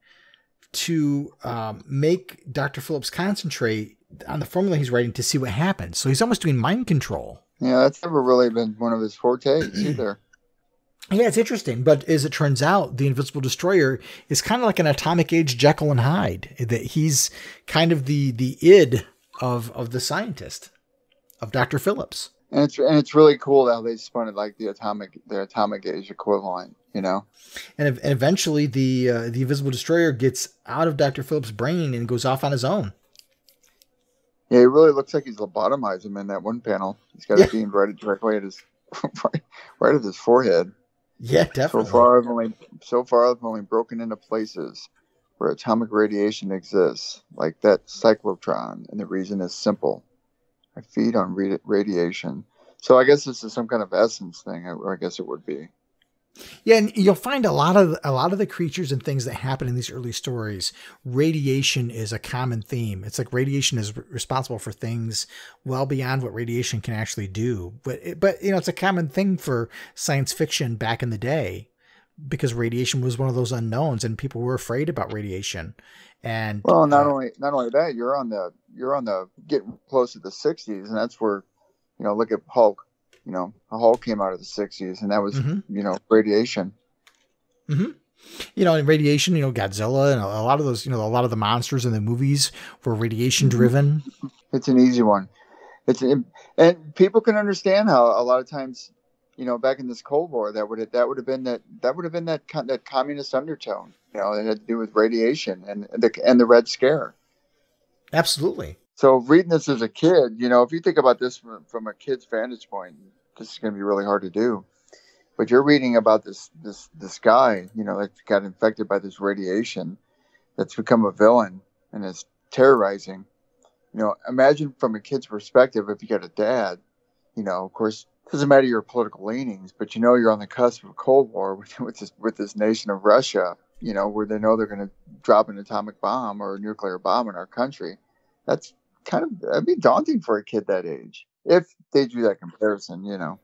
to um, make Dr. Phillips concentrate on the formula he's writing to see what happens. So he's almost doing mind control. Yeah, that's never really been one of his fortes either. Yeah, it's interesting, but as it turns out, the Invincible Destroyer is kind of like an atomic age Jekyll and Hyde. That he's kind of the the id of of the scientist, of Doctor Phillips. And it's and it's really cool how they spun it like the atomic their atomic age equivalent. You know. And, and eventually, the uh, the Invisible Destroyer gets out of Doctor Phillips' brain and goes off on his own. Yeah, he really looks like he's lobotomized him in that one panel. He's got Yeah. it beamed right directly at his right, right at his forehead. Yeah, definitely So far, I've only so far I've only broken into places where atomic radiation exists, like that cyclotron, and the reason is simple: I feed on radi- radiation. So I guess this is some kind of essence thing. I, I guess it would be. Yeah, and you'll find a lot of a lot of the creatures and things that happen in these early stories. Radiation is a common theme. It's like radiation is re- responsible for things well beyond what radiation can actually do. But it, but you know, it's a common thing for science fiction back in the day because radiation was one of those unknowns, and people were afraid about radiation. And Well, not uh, only not only that, you're on the you're on the getting close to the '60s, and that's where you know look at Hulk. You know, Hulk came out of the '60s, and that was Mhm. you know radiation. you know, in radiation, you know, Godzilla and a a lot of those, you know, a lot of the monsters in the movies were radiation driven. It's an easy one. It's and people can understand how a lot of times, you know, back in this Cold War, that would have, that would have been that that would have been that that communist undertone. You know, it had to do with radiation and the and the Red Scare. Absolutely. So reading this as a kid, you know, if you think about this from, from a kid's vantage point, this is going to be really hard to do. But you're reading about this this this guy, you know, that got infected by this radiation, that's become a villain and is terrorizing. You know, imagine from a kid's perspective if you got a dad, you know, of course, doesn't matter your political leanings, but you know you're on the cusp of a Cold War with, with this with this nation of Russia, you know, where they know they're going to drop an atomic bomb or a nuclear bomb in our country. That's kind of that'd be daunting for a kid that age if they do that comparison, you know.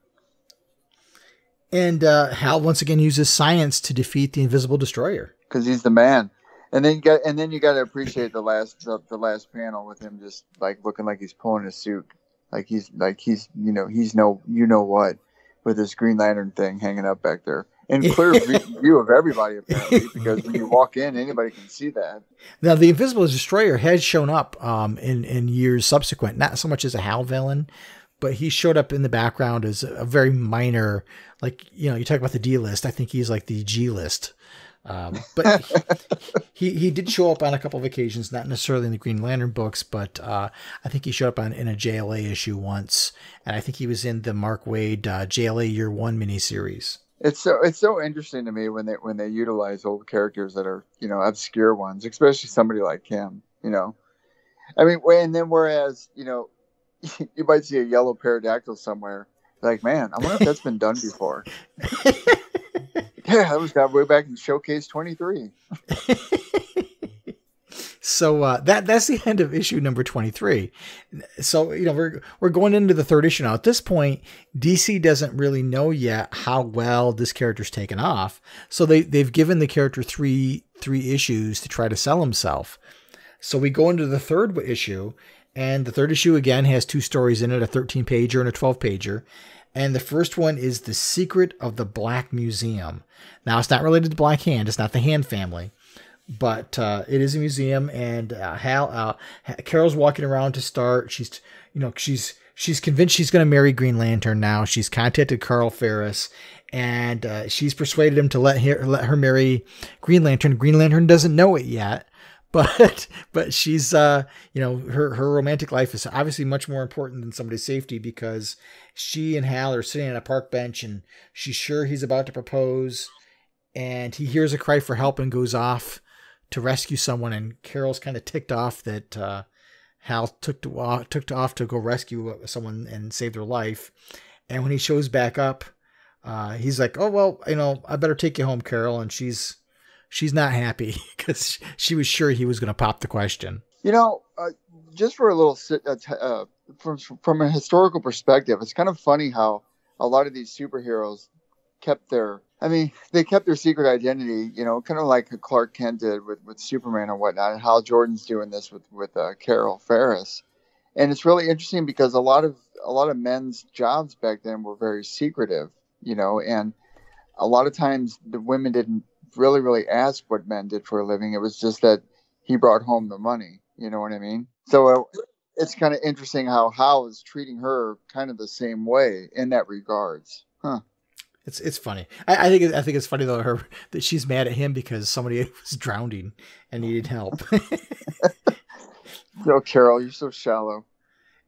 And uh, Hal once again uses science to defeat the Invisible Destroyer. because he's the man. And then you got and then you got to appreciate the last the, the last panel with him just like looking like he's pulling his suit, like he's like he's you know he's no you know what with this Green Lantern thing hanging up back there. in clear view of everybody apparently because when you walk in anybody can see that. Now the invisible destroyer has shown up um, in in years subsequent not so much as a hal villain but he showed up in the background as a very minor like you know you talk about the d list i think he's like the g list um, but he, he did show up on a couple of occasions, not necessarily in the Green Lantern books, but uh, I think he showed up on in a JLA issue once, and I think he was in the Mark Waid uh, JLA Year One miniseries. It's so it's so interesting to me when they when they utilize old characters that are you know obscure ones, especially somebody like him. You know, I mean, and then whereas you know you might see a yellow pterodactyl somewhere, like man, I wonder if that's been done before. Yeah, that was that way back in Showcase 23. so uh, that that's the end of issue number 23. So you know we're we're going into the third issue now. At this point, DC doesn't really know yet how well this character's taken off. So they they've given the character three three issues to try to sell himself. So we go into the third issue, and the third issue again has two stories in it: a 13 pager and a 12 pager. And the first one is The Secret of the Black Museum. Now, it's not related to Black Hand, it's not the Hand family, but uh, it is a museum. And uh, Hal, uh, Carol's walking around to start. She's, you know, she's she's convinced she's going to marry Green Lantern now. She's contacted Carl Ferris and uh, she's persuaded him to let her let her marry Green Lantern. Green Lantern doesn't know it yet, but but she's uh you know her her romantic life is obviously much more important than somebody's safety because she and Hal are sitting on a park bench and she's sure he's about to propose and he hears a cry for help and goes off to rescue someone and Carol's kind of ticked off that uh, Hal took to uh, took to off to go rescue someone and save their life. And when he shows back up uh, he's like oh well you know I better take you home Carol and she's she's not happy because she was sure he was going to pop the question. You know, uh, just for a little uh, uh, from from a historical perspective, it's kind of funny how a lot of these superheroes kept their I mean, they kept their secret identity, you know, kind of like Clark Kent did with, with Superman and whatnot, and Hal Jordan's doing this with with uh, Carol Ferris, and it's really interesting because a lot of a lot of men's jobs back then were very secretive, you know, and a lot of times the women didn't really, really ask what men did for a living. It was just that he brought home the money. You know what I mean? So uh, it's kind of interesting how Hal is treating her kind of the same way in that regards. Huh. It's it's funny. I, I think I think it's funny though her that she's mad at him because somebody was drowning and needed help. no, Carol, you're so shallow.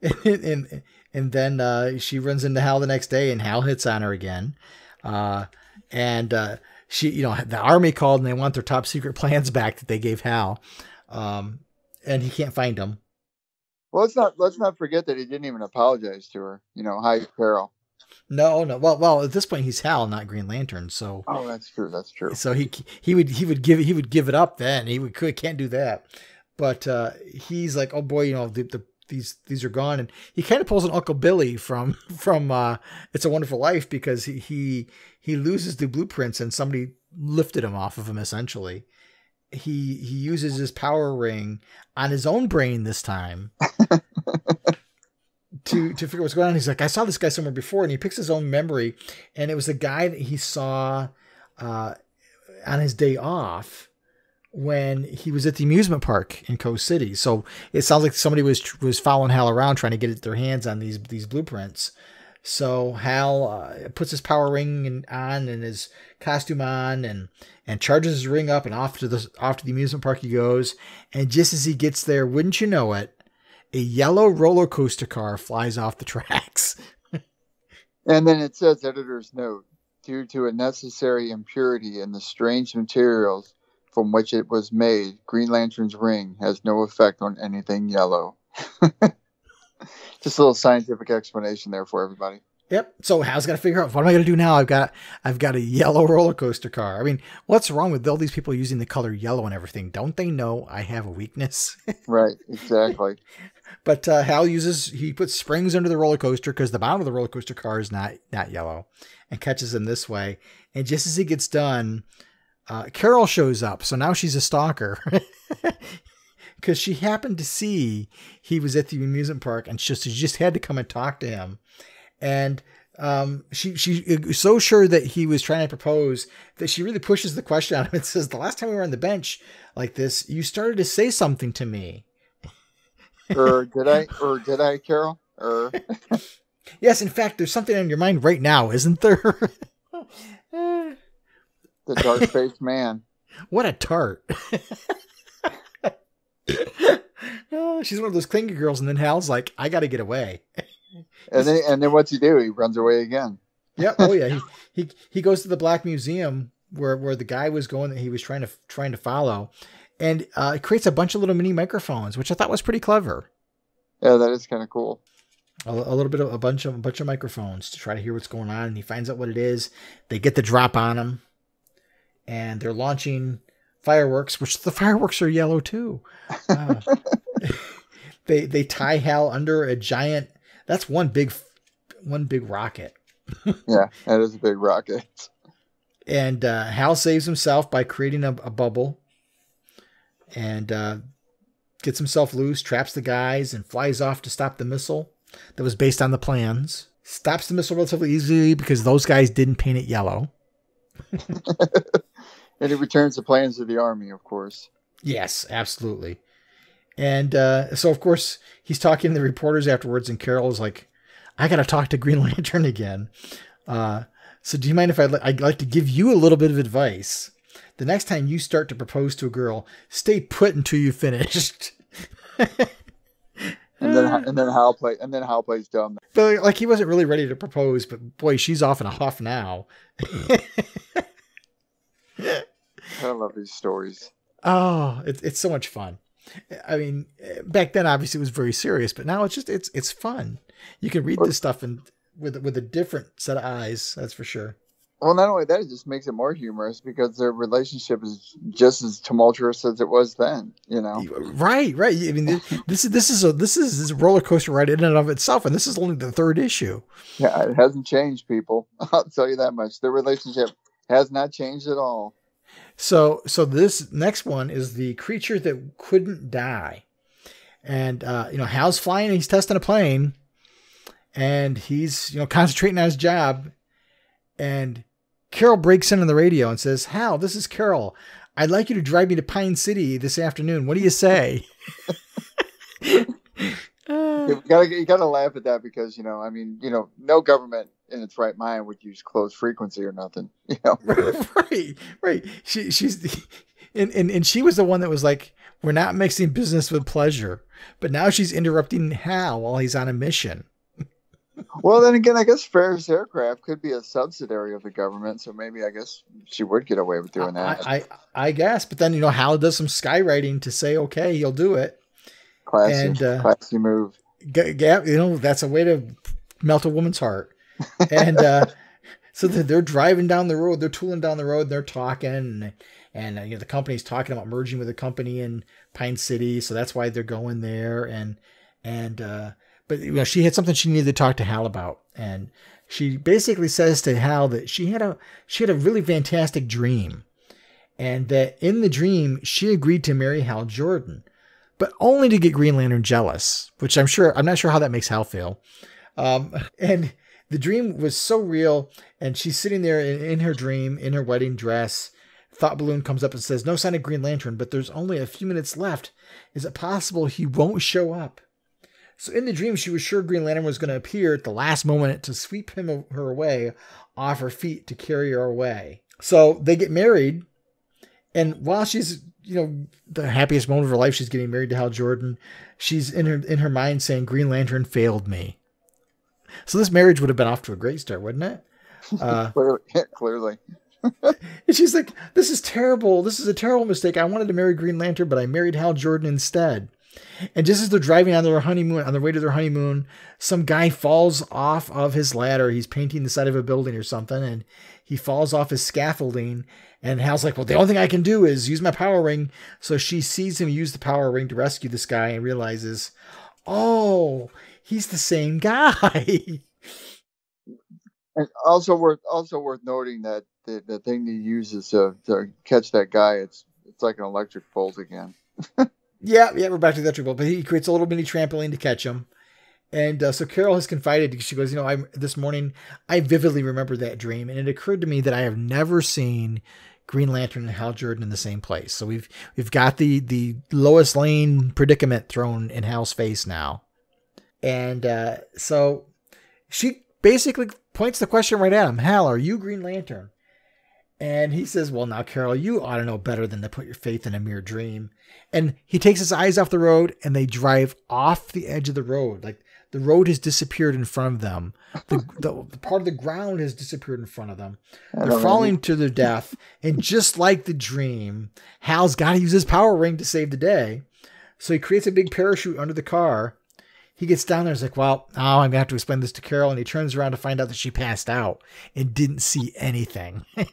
and, and and then uh, she runs into Hal the next day, and Hal hits on her again. Uh, and uh, she, you know, the army called and they want their top secret plans back that they gave Hal, um, and he can't find them. Well, let's not let's not forget that he didn't even apologize to her. You know, hi Carol. No, no. Well, well, at this point he's Hal, not Green Lantern. So. Oh, that's true. That's true. So he he would he would give he would give it up then. He would could can't do that. But uh, he's like, oh boy, you know the, the these these are gone, and he kind of pulls an Uncle Billy from from uh, It's a Wonderful Life because he he he loses the blueprints and somebody lifted him off of him essentially. He he uses his power ring on his own brain this time. to to figure what's going on. He's like, I saw this guy somewhere before, and he picks his own memory, and it was the guy that he saw uh, on his day off when he was at the amusement park in Coast City. So it sounds like somebody was was following Hal around trying to get their hands on these these blueprints. So Hal uh, puts his power ring in, on and his costume on and and charges his ring up and off to the off to the amusement park he goes. And just as he gets there, wouldn't you know it, a yellow roller coaster car flies off the tracks. and then it says editor's note due to a necessary impurity in the strange materials from which it was made, Green Lantern's ring has no effect on anything yellow. Just a little scientific explanation there for everybody. Yep. So Hal's got to figure out what am I going to do now? I've got I've got a yellow roller coaster car. I mean, what's wrong with all these people using the color yellow and everything? Don't they know I have a weakness? right. Exactly. but uh, Hal uses he puts springs under the roller coaster because the bottom of the roller coaster car is not not yellow, and catches him this way. And just as he gets done, uh, Carol shows up. So now she's a stalker. Because she happened to see he was at the amusement park and just, she just had to come and talk to him. And um, she she is so sure that he was trying to propose that she really pushes the question on him and says, "The last time we were on the bench like this, you started to say something to me." or did I? Or did I, Carol? Or yes, in fact, there's something on your mind right now, isn't there? the dark faced man. What a tart. oh, she's one of those clingy girls, and then Hal's like, I gotta get away. and then and then what's he do? He runs away again. Yep. Oh yeah. He he he goes to the Black Museum where where the guy was going that he was trying to trying to follow, and uh, it creates a bunch of little mini microphones, which I thought was pretty clever. Yeah, that is kind of cool. A, a, little bit of a bunch of a bunch of microphones to try to hear what's going on, and he finds out what it is. They get the drop on him, and they're launching fireworks, which the fireworks are yellow too. Uh, they they tie Hal under a giant. That's one big one big rocket. yeah, that is a big rocket. And uh, Hal saves himself by creating a, a bubble, and uh, gets himself loose, traps the guys, and flies off to stop the missile that was based on the plans. Stops the missile relatively easily because those guys didn't paint it yellow. And he returns the plans to the army, of course. Yes, absolutely. And uh, so, of course, he's talking to the reporters afterwards, and Carol is like, I got to talk to Green Lantern again. Uh, so, do you mind if I, I'd like to give you a little bit of advice? The next time you start to propose to a girl, stay put until you finished. and then and then Hal play and then Hal plays dumb. But like he wasn't really ready to propose, but boy, she's off in a huff now. I love these stories. Oh, it's it's so much fun. I mean, back then obviously it was very serious, but now it's just it's it's fun. You can read this stuff and with with a different set of eyes. That's for sure. Well, not only that, it just makes it more humorous because their relationship is just as tumultuous as it was then. You know, right, right. I mean, this is this is a this is a roller coaster ride in and of itself, and this is only the third issue. Yeah, it hasn't changed, people. I'll tell you that much. Their relationship has not changed at all. So, so this next one is the creature that couldn't die, and uh, you know, Hal's flying, he's testing a plane, and he's you know concentrating on his job, and Carol breaks in on the radio and says, Hal, this is Carol. I'd like you to drive me to Pine City this afternoon. What do you say? you gotta you gotta laugh at that because you know I mean you know no government in its right mind would use closed frequency or nothing you know right right she she's and, and and she was the one that was like we're not mixing business with pleasure but now she's interrupting Hal while he's on a mission well, then again, I guess Ferris Aircraft could be a subsidiary of the government, so maybe I guess she would get away with doing that. I, I, I guess, but then you know Hal does some skywriting to say, okay, he'll do it. Classy, and, uh, classy move. Yeah, you know that's a way to melt a woman's heart. And uh, so they're driving down the road, they're tooling down the road, they're talking, and, and you know the company's talking about merging with a company in Pine City, so that's why they're going there, and and uh, but you know, she had something she needed to talk to Hal about, and she basically says to Hal that she had a she had a really fantastic dream, and that in the dream she agreed to marry Hal Jordan, but only to get Green Lantern jealous, which I'm sure I'm not sure how that makes Hal feel, um, and the dream was so real, and she's sitting there in, in her dream in her wedding dress. Thought Balloon comes up and says, No sign of Green Lantern, but there's only a few minutes left. Is it possible he won't show up? So in the dream, she was sure Green Lantern was going to appear at the last moment to sweep him her away off her feet to carry her away. So they get married, and while she's you know the happiest moment of her life, she's getting married to Hal Jordan. She's in her in her mind saying, "Green Lantern failed me." So this marriage would have been off to a great start, wouldn't it? Uh, clearly. and she's like, "This is terrible. This is a terrible mistake. I wanted to marry Green Lantern, but I married Hal Jordan instead." And just as they're driving on their honeymoon, on their way to their honeymoon, some guy falls off of his ladder. He's painting the side of a building or something, and he falls off his scaffolding. And Hal's like, Well, the only thing I can do is use my power ring. So she sees him use the power ring to rescue this guy and realizes, Oh, he's the same guy. And also worth also worth noting that the, the thing he uses to, to catch that guy, it's it's like an electric bolt again. Yeah, yeah, we're back to the electric bolt. But he creates a little mini trampoline to catch him. And uh, so Carol has confided. She goes, you know, I this morning I vividly remember that dream, and it occurred to me that I have never seen Green Lantern and Hal Jordan in the same place. So we've we've got the the Lois Lane predicament thrown in Hal's face now, and uh, so she basically points the question right at him. Hal, are you Green Lantern? And he says, Well, now, Carol, you ought to know better than to put your faith in a mere dream. And he takes his eyes off the road and they drive off the edge of the road. Like the road has disappeared in front of them. The, the, the part of the ground has disappeared in front of them. They're falling to their death. And just like the dream, Hal's got to use his power ring to save the day. So he creates a big parachute under the car. He gets down there. He's like, "Well, oh, I'm gonna have to explain this to Carol." And he turns around to find out that she passed out and didn't see anything.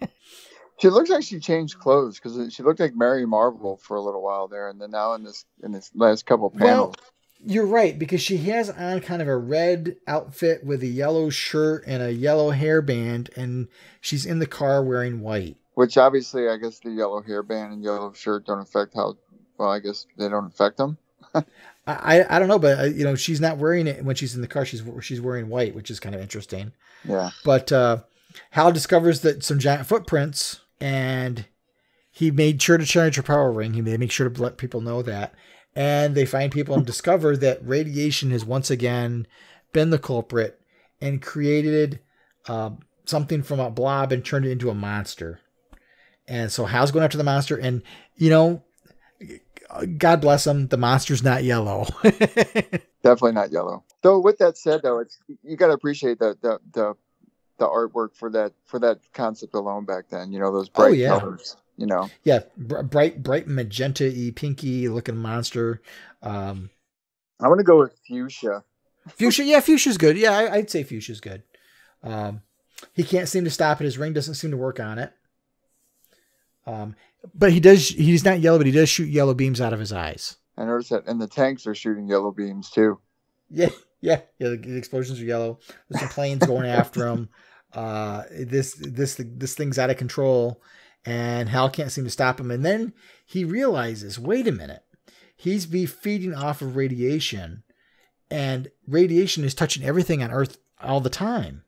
She looks like she changed clothes because she looked like Mary Marvel for a little while there, and then now in this in this last couple panels. Well, you're right because she has on kind of a red outfit with a yellow shirt and a yellow hairband, and she's in the car wearing white. Which obviously, I guess the yellow hairband and yellow shirt don't affect how. Well, I guess they don't affect them. I, I don't know, but uh, you know she's not wearing it when she's in the car. She's she's wearing white, which is kind of interesting. Yeah. But uh, Hal discovers that some giant footprints and he made sure to charge her power ring. He made make sure to let people know that. And they find people and discover that radiation has once again been the culprit and created uh, something from a blob and turned it into a monster. And so Hal's going after the monster, and you know, God bless him, the monster's not yellow. Definitely not yellow. Though, with that said, though, it's you got to appreciate the, the the the artwork for that for that concept alone back then. You know those bright oh, yeah. colors. You know, yeah, bright bright magenta pinky looking monster. Um, I want to go with fuchsia. Fuchsia, yeah, fuchsia's good. Yeah, I, would say fuchsia's good. Um, he can't seem to stop it. His ring doesn't seem to work on it. Um, but he does. He's not yellow, but he does shoot yellow beams out of his eyes. I noticed that, and the tanks are shooting yellow beams too. Yeah, yeah, yeah. The, the explosions are yellow. There's some planes going after him uh, this this this thing's out of control, and Hal can't seem to stop him. And then he realizes, wait a minute, he's be feeding off of radiation, and radiation is touching everything on Earth all the time.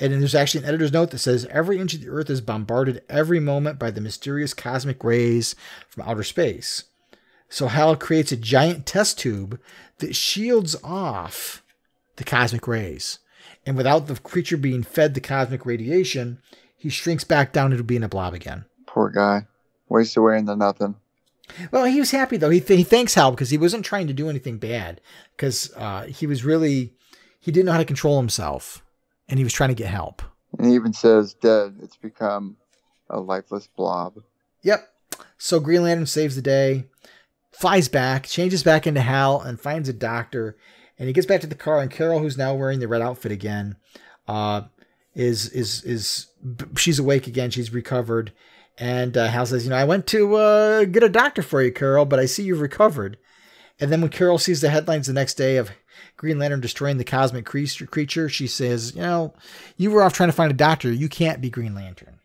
And there's actually an editor's note that says every inch of the Earth is bombarded every moment by the mysterious cosmic rays from outer space. So Hal creates a giant test tube that shields off the cosmic rays and without the creature being fed the cosmic radiation, he shrinks back down into being a blob again. Poor guy. Wastes away into nothing. Well, he was happy though. He, th- he thanks Hal because he wasn't trying to do anything bad because uh, he was really he didn't know how to control himself and he was trying to get help. And he even says, "Dead. It's become a lifeless blob." Yep. So Green Lantern saves the day, flies back, changes back into Hal, and finds a doctor and he gets back to the car, and Carol, who's now wearing the red outfit again, uh, is is is she's awake again. She's recovered, and uh, Hal says, "You know, I went to uh, get a doctor for you, Carol, but I see you've recovered." And then when Carol sees the headlines the next day of Green Lantern destroying the cosmic creature, she says, "You know, you were off trying to find a doctor. You can't be Green Lantern."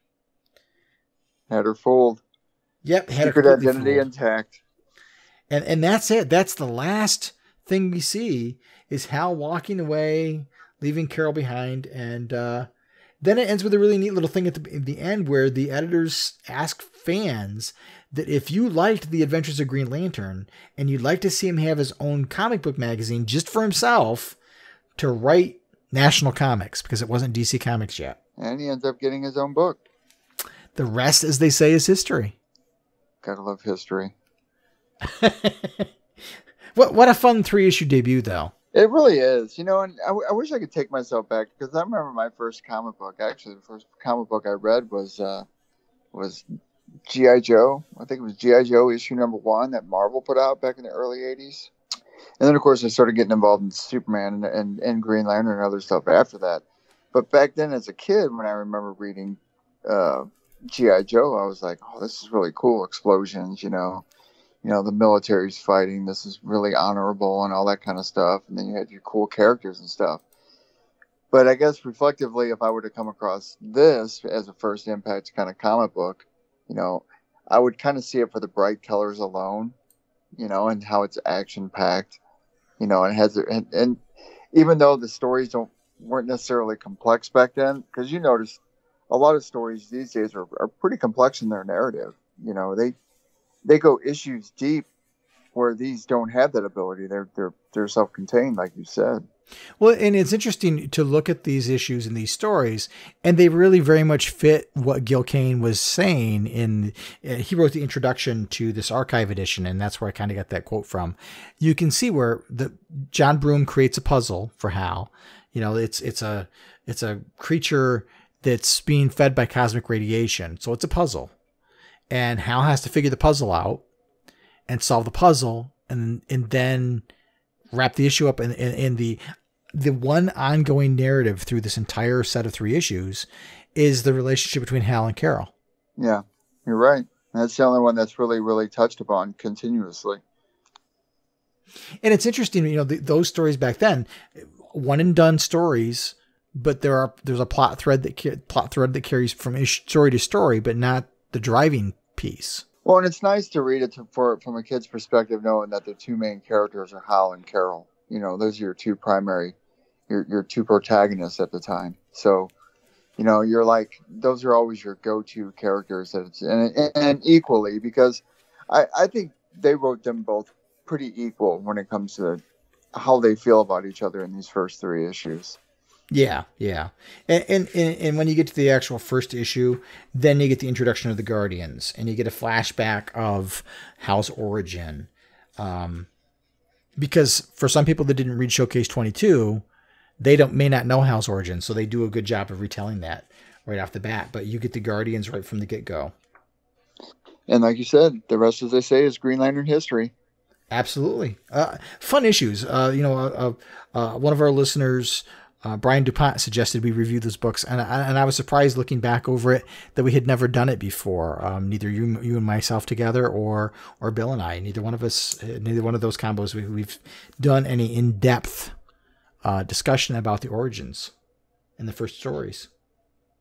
Had her fooled. Yep, had secret identity fooled. intact. And and that's it. That's the last thing we see is Hal walking away, leaving Carol behind, and uh, then it ends with a really neat little thing at the, the end where the editors ask fans that if you liked the Adventures of Green Lantern and you'd like to see him have his own comic book magazine just for himself, to write National Comics because it wasn't DC Comics yet. And he ends up getting his own book. The rest, as they say, is history. Gotta love history. What what a fun three issue debut though. It really is, you know, and I, I wish I could take myself back because I remember my first comic book. Actually, the first comic book I read was uh, was GI Joe. I think it was GI Joe issue number one that Marvel put out back in the early '80s. And then, of course, I started getting involved in Superman and, and, and Green Lantern and other stuff after that. But back then, as a kid, when I remember reading uh, GI Joe, I was like, "Oh, this is really cool! Explosions, you know." you know the military's fighting this is really honorable and all that kind of stuff and then you had your cool characters and stuff but i guess reflectively if i were to come across this as a first impact kind of comic book you know i would kind of see it for the bright colors alone you know and how it's action packed you know, and has and, and even though the stories don't weren't necessarily complex back then, because you notice a lot of stories these days are, are pretty complex in their narrative. You know, they they go issues deep where these don't have that ability. They're they're they're self contained, like you said. Well, and it's interesting to look at these issues and these stories, and they really very much fit what Gil Kane was saying. In uh, he wrote the introduction to this archive edition, and that's where I kind of got that quote from. You can see where the John Broome creates a puzzle for Hal. You know, it's it's a it's a creature that's being fed by cosmic radiation, so it's a puzzle, and Hal has to figure the puzzle out and solve the puzzle, and and then wrap the issue up in, in, in the the one ongoing narrative through this entire set of three issues is the relationship between Hal and Carol. Yeah, you're right. That's the only one that's really, really touched upon continuously. And it's interesting, you know, the, those stories back then, one and done stories, but there are there's a plot thread that plot thread that carries from story to story, but not the driving piece. Well, and it's nice to read it to, for from a kid's perspective, knowing that the two main characters are Hal and Carol. You know, those are your two primary, your your two protagonists at the time. So, you know, you're like those are always your go-to characters, and and, and equally because I I think they wrote them both pretty equal when it comes to how they feel about each other in these first three issues. Yeah, yeah, and, and and when you get to the actual first issue, then you get the introduction of the Guardians, and you get a flashback of Hal's origin. Um, because for some people that didn't read Showcase Twenty Two, they don't may not know Hal's origin, so they do a good job of retelling that right off the bat. But you get the Guardians right from the get go. And like you said, the rest, as they say, is Green Lantern history. Absolutely, uh, fun issues. Uh, you know, uh, uh one of our listeners uh, Brian Dupont suggested we review those books, and I, and I was surprised looking back over it that we had never done it before. Um, neither you, you and myself together, or or Bill and I. Neither one of us, neither one of those combos, we, we've done any in depth uh, discussion about the origins and the first stories.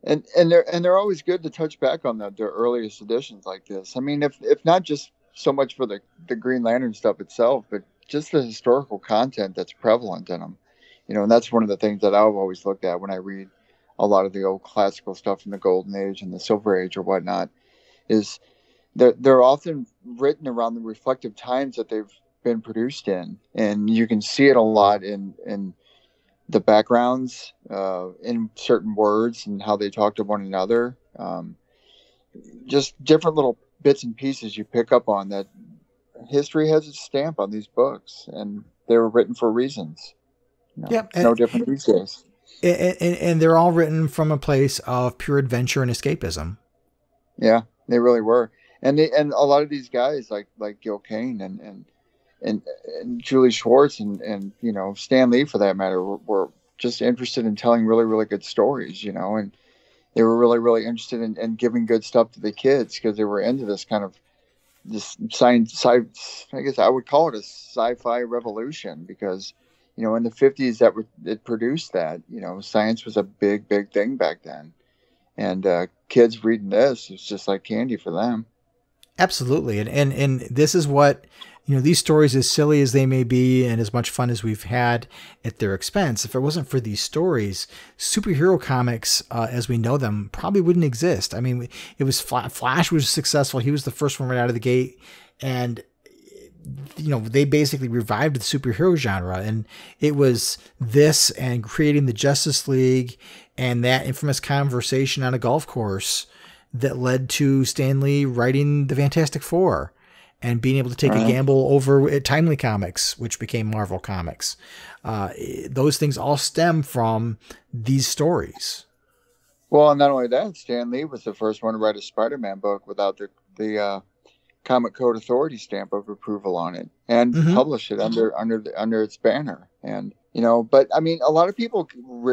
And and they're and they're always good to touch back on the, the earliest editions like this. I mean, if if not just so much for the the Green Lantern stuff itself, but just the historical content that's prevalent in them you know, and that's one of the things that I've always looked at when I read a lot of the old classical stuff from the Golden Age and the Silver Age or whatnot, is they're, they're often written around the reflective times that they've been produced in, and you can see it a lot in in the backgrounds, uh, in certain words and how they talk to one another. Um, just different little bits and pieces you pick up on that history has its stamp on these books, and they were written for reasons. No, yeah, no different these days. And, and, and they're all written from a place of pure adventure and escapism. Yeah, they really were, and they, and a lot of these guys like like Gil Kane and and and, and Julie Schwartz and and you know Stan Lee for that matter were, were just interested in telling really really good stories, you know, and they were really really interested in, in giving good stuff to the kids because they were into this kind of this science sci I guess I would call it a sci-fi revolution because you know, in the 50s that it produced that, you know, science was a big, big thing back then. And uh, kids reading this is just like candy for them. Absolutely. And, and, and this is what, you know, these stories, as silly as they may be and as much fun as we've had at their expense, if it wasn't for these stories, superhero comics uh, as we know them probably wouldn't exist. I mean, it was Flash was successful. He was the first one right out of the gate. And you know they basically revived the superhero genre and it was this and creating the justice league and that infamous conversation on a golf course that led to Stan Lee writing the fantastic four and being able to take uh-huh. a gamble over at timely comics which became marvel comics uh, those things all stem from these stories well and not only that stan lee was the first one to write a spider-man book without the the uh Comic Code Authority stamp of approval on it and mm-hmm. publish it under under the, under its banner. And you know, but I mean, a lot of people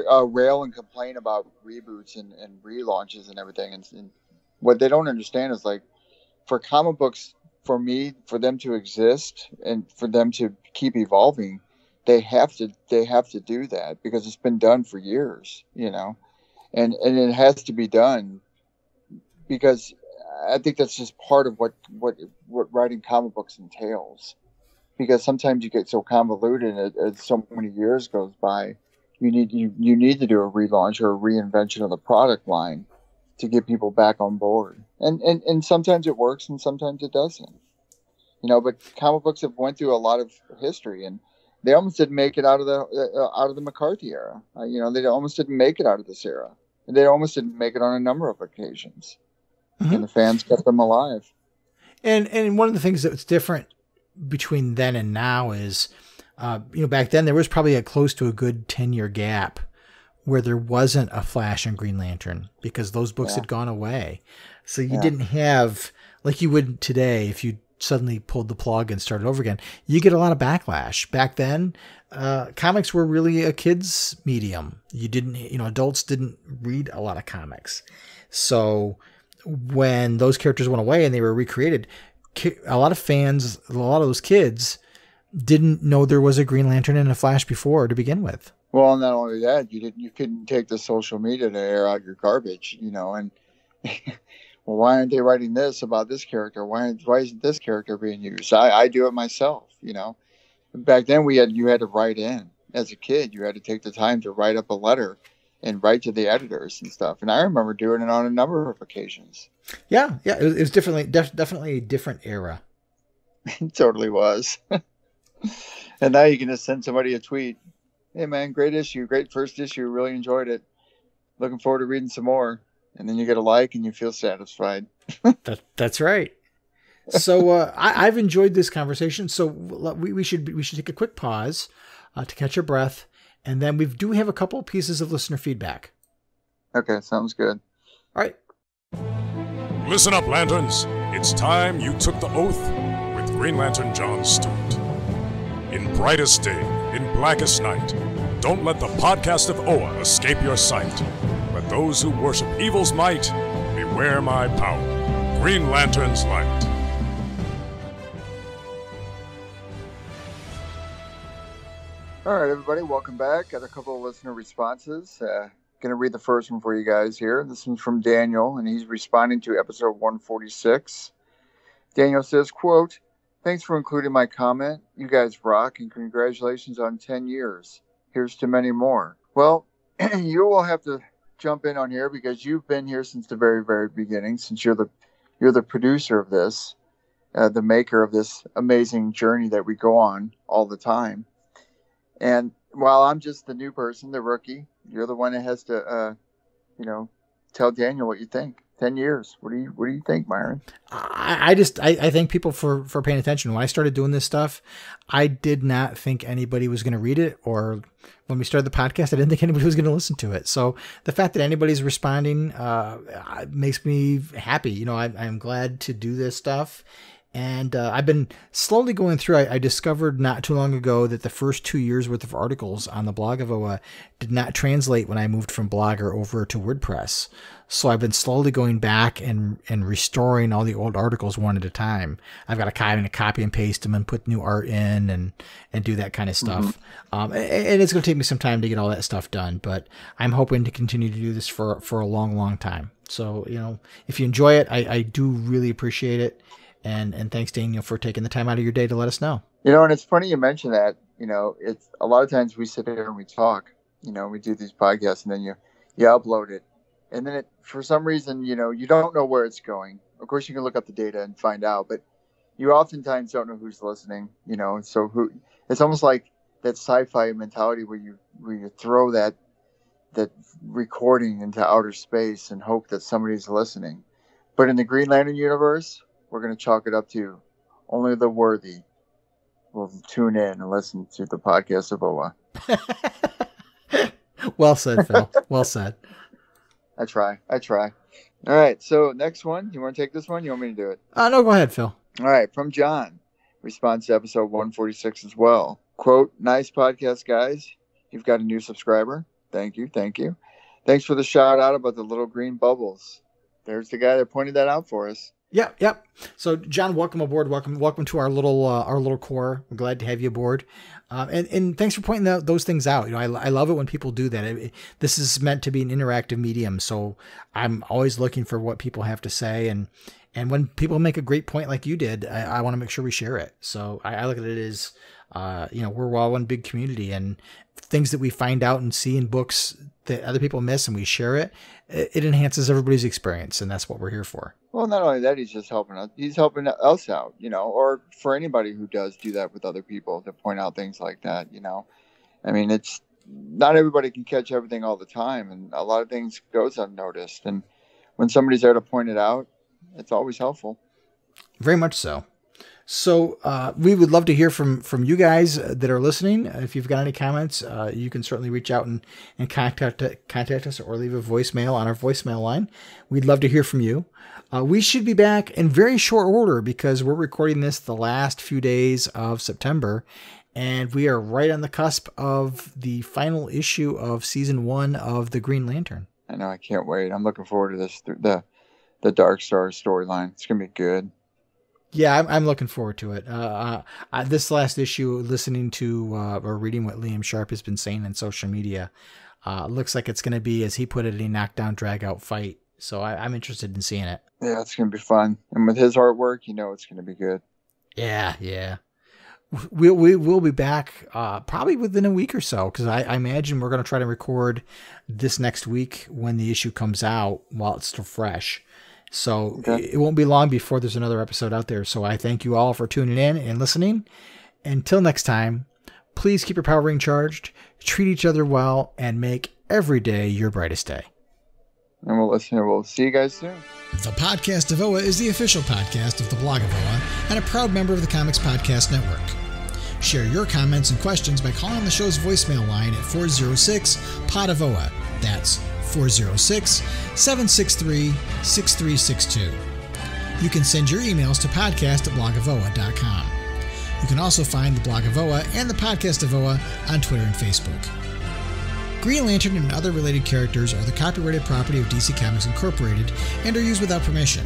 uh, rail and complain about reboots and, and relaunches and everything. And, and what they don't understand is like, for comic books, for me, for them to exist and for them to keep evolving, they have to they have to do that because it's been done for years, you know, and and it has to be done because I think that's just part of what what what writing comic books entails, because sometimes you get so convoluted and as so many years goes by, you need you, you need to do a relaunch or a reinvention of the product line to get people back on board. And and, and sometimes it works and sometimes it doesn't. You know, but comic books have went through a lot of history and they almost didn't make it out of the uh, out of the McCarthy era. Uh, you know, they almost didn't make it out of this era. And they almost didn't make it on a number of occasions, mm-hmm. and the fans kept them alive. And and one of the things that's different between then and now is, uh, you know, back then there was probably a close to a good ten year gap where there wasn't a Flash and Green Lantern because those books yeah. had gone away. So you yeah. didn't have like you would today if you suddenly pulled the plug and started over again. You get a lot of backlash. Back then, uh, comics were really a kids medium. You didn't, you know, adults didn't read a lot of comics. So when those characters went away and they were recreated, a lot of fans, a lot of those kids didn't know there was a Green Lantern and a Flash before to begin with. Well, not only that, you didn't, you couldn't take the social media to air out your garbage, you know, and well, why aren't they writing this about this character? Why, why isn't this character being used? I, I do it myself, you know. Back then, we had you had to write in as a kid. You had to take the time to write up a letter and write to the editors and stuff. And I remember doing it on a number of occasions. Yeah, yeah, it was, it was definitely def- definitely a different era. it totally was. and now you can just send somebody a tweet. Hey man, great issue, great first issue. Really enjoyed it. Looking forward to reading some more and then you get a like and you feel satisfied. that, that's right. So uh, I, have enjoyed this conversation. So we, we should we should take a quick pause uh, to catch our breath, and then we do have a couple pieces of listener feedback. Okay, sounds good. All right. Listen up, lanterns. It's time you took the oath with Green Lantern John Stewart. In brightest day, in blackest night, don't let the podcast of Oa escape your sight. Let those who worship evil's might beware my power. Green Lantern's light. All right, everybody, welcome back. Got a couple of listener responses. Uh, going to read the first one for you guys here. This one's from Daniel, and he's responding to episode 146. Daniel says, quote, Thanks for including my comment. You guys rock, and congratulations on 10 years. Here's to many more. Well, you will have to jump in on here because you've been here since the very, very beginning. Since you're the you're the producer of this, uh, the maker of this amazing journey that we go on all the time. And while I'm just the new person, the rookie, you're the one that has to, uh, you know, tell Daniel what you think. 10 years. What do you what do you think, Myron? I, I just I, I thank people for for paying attention. When I started doing this stuff, I did not think anybody was going to read it or when we started the podcast, I didn't think anybody was going to listen to it. So the fact that anybody's responding uh, makes me happy. You know, I, I'm glad to do this stuff. And uh, I've been slowly going through. I, I, discovered not too long ago that the first two years worth of articles on the blog of OA did not translate when I moved from Blogger over to WordPress. So I've been slowly going back and, and restoring all the old articles one at a time. I've got to kind of copy and paste them and put new art in and, and do that kind of stuff. Mm-hmm. Um, and, and it's going to take me some time to get all that stuff done, but I'm hoping to continue to do this for, for a long, long time. So, you know, if you enjoy it, I, I do really appreciate it. And, and thanks, Daniel, for taking the time out of your day to let us know. You know, and it's funny you mention that. You know, it's a lot of times we sit here and we talk, you know, we do these podcasts and then you, you upload it and then it, for some reason, you know, you don't know where it's going. Of course, you can look up the data and find out, but you oftentimes don't know who's listening. You know, so who? It's almost like that sci-fi mentality where you where you throw that that recording into outer space and hope that somebody's listening. But in the Green Lantern universe, we're going to chalk it up to only the worthy will tune in and listen to the podcast of Oa. well said, Phil. Well said. I try. I try. All right. So next one, you want to take this one? You want me to do it? Uh, no, go ahead, Phil. All right. From John, response to episode 146 as well. Quote, nice podcast, guys. You've got a new subscriber. Thank you. Thank you. Thanks for the shout out about the little green bubbles. There's the guy that pointed that out for us. Yep, yep. So, John, welcome aboard. Welcome, welcome to our little uh, our little corps. We're glad to have you aboard. Um, and and thanks for pointing that, those things out. You know, I, I love it when people do that. It, this is meant to be an interactive medium, so I'm always looking for what people have to say, and And when people make a great point like you did, I, I want to make sure we share it. So I, I look at it as, uh, you know, we're all one big community, and things that we find out and see in books that other people miss, and we share it. It, enhances everybody's experience, and that's what we're here for. Well, not only that, he's just helping us. He's helping us out, you know, or for anybody who does do that with other people to point out things like that, you know. I mean, it's not everybody can catch everything all the time, and a lot of things goes unnoticed. And when somebody's there to point it out, it's always helpful. Very much so. So uh, we would love to hear from from you guys that are listening. If you've got any comments, uh, you can certainly reach out and, and contact contact us or leave a voicemail on our voicemail line. We'd love to hear from you. Uh, we should be back in very short order because we're recording this the last few days of September, and we are right on the cusp of the final issue of season one of the Green Lantern. I know. I can't wait. I'm looking forward to this. The the Dark Star storyline. It's gonna be good. Yeah, I'm, I'm looking forward to it. Uh, uh, this last issue, listening to uh, or reading what Liam Sharp has been saying in social media, uh, looks like it's going to be, as he put it, a knockdown, drag out fight. So I, I'm interested in seeing it. Yeah, it's gonna be fun. And with his artwork, you know, it's gonna be good. Yeah, yeah. We'll, we will be back uh, probably within a week or so because I, I imagine we're going to try to record this next week when the issue comes out while it's still fresh. So Okay. it won't be long before there's another episode out there. So I thank you all for tuning in and listening. Until next time, please keep your power ring charged, treat each other well, and make every day your brightest day. And we'll listen. We'll see you guys soon. The Podcast of Oa is the official podcast of the Blog of Oa and a proud member of the Comics Podcast Network. Share your comments and questions by calling the show's voicemail line at 406 Pod of Oa. That's 406 763 6362. You can send your emails to podcast at blogofOa.com. You can also find the Blog of Oa and the Podcast of Oa on Twitter and Facebook. Green Lantern and other related characters are the copyrighted property of DC Comics Incorporated and are used without permission.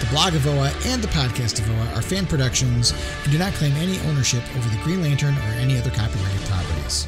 The blog of OA and the podcast of OA are fan productions and do not claim any ownership over the Green Lantern or any other copyrighted properties.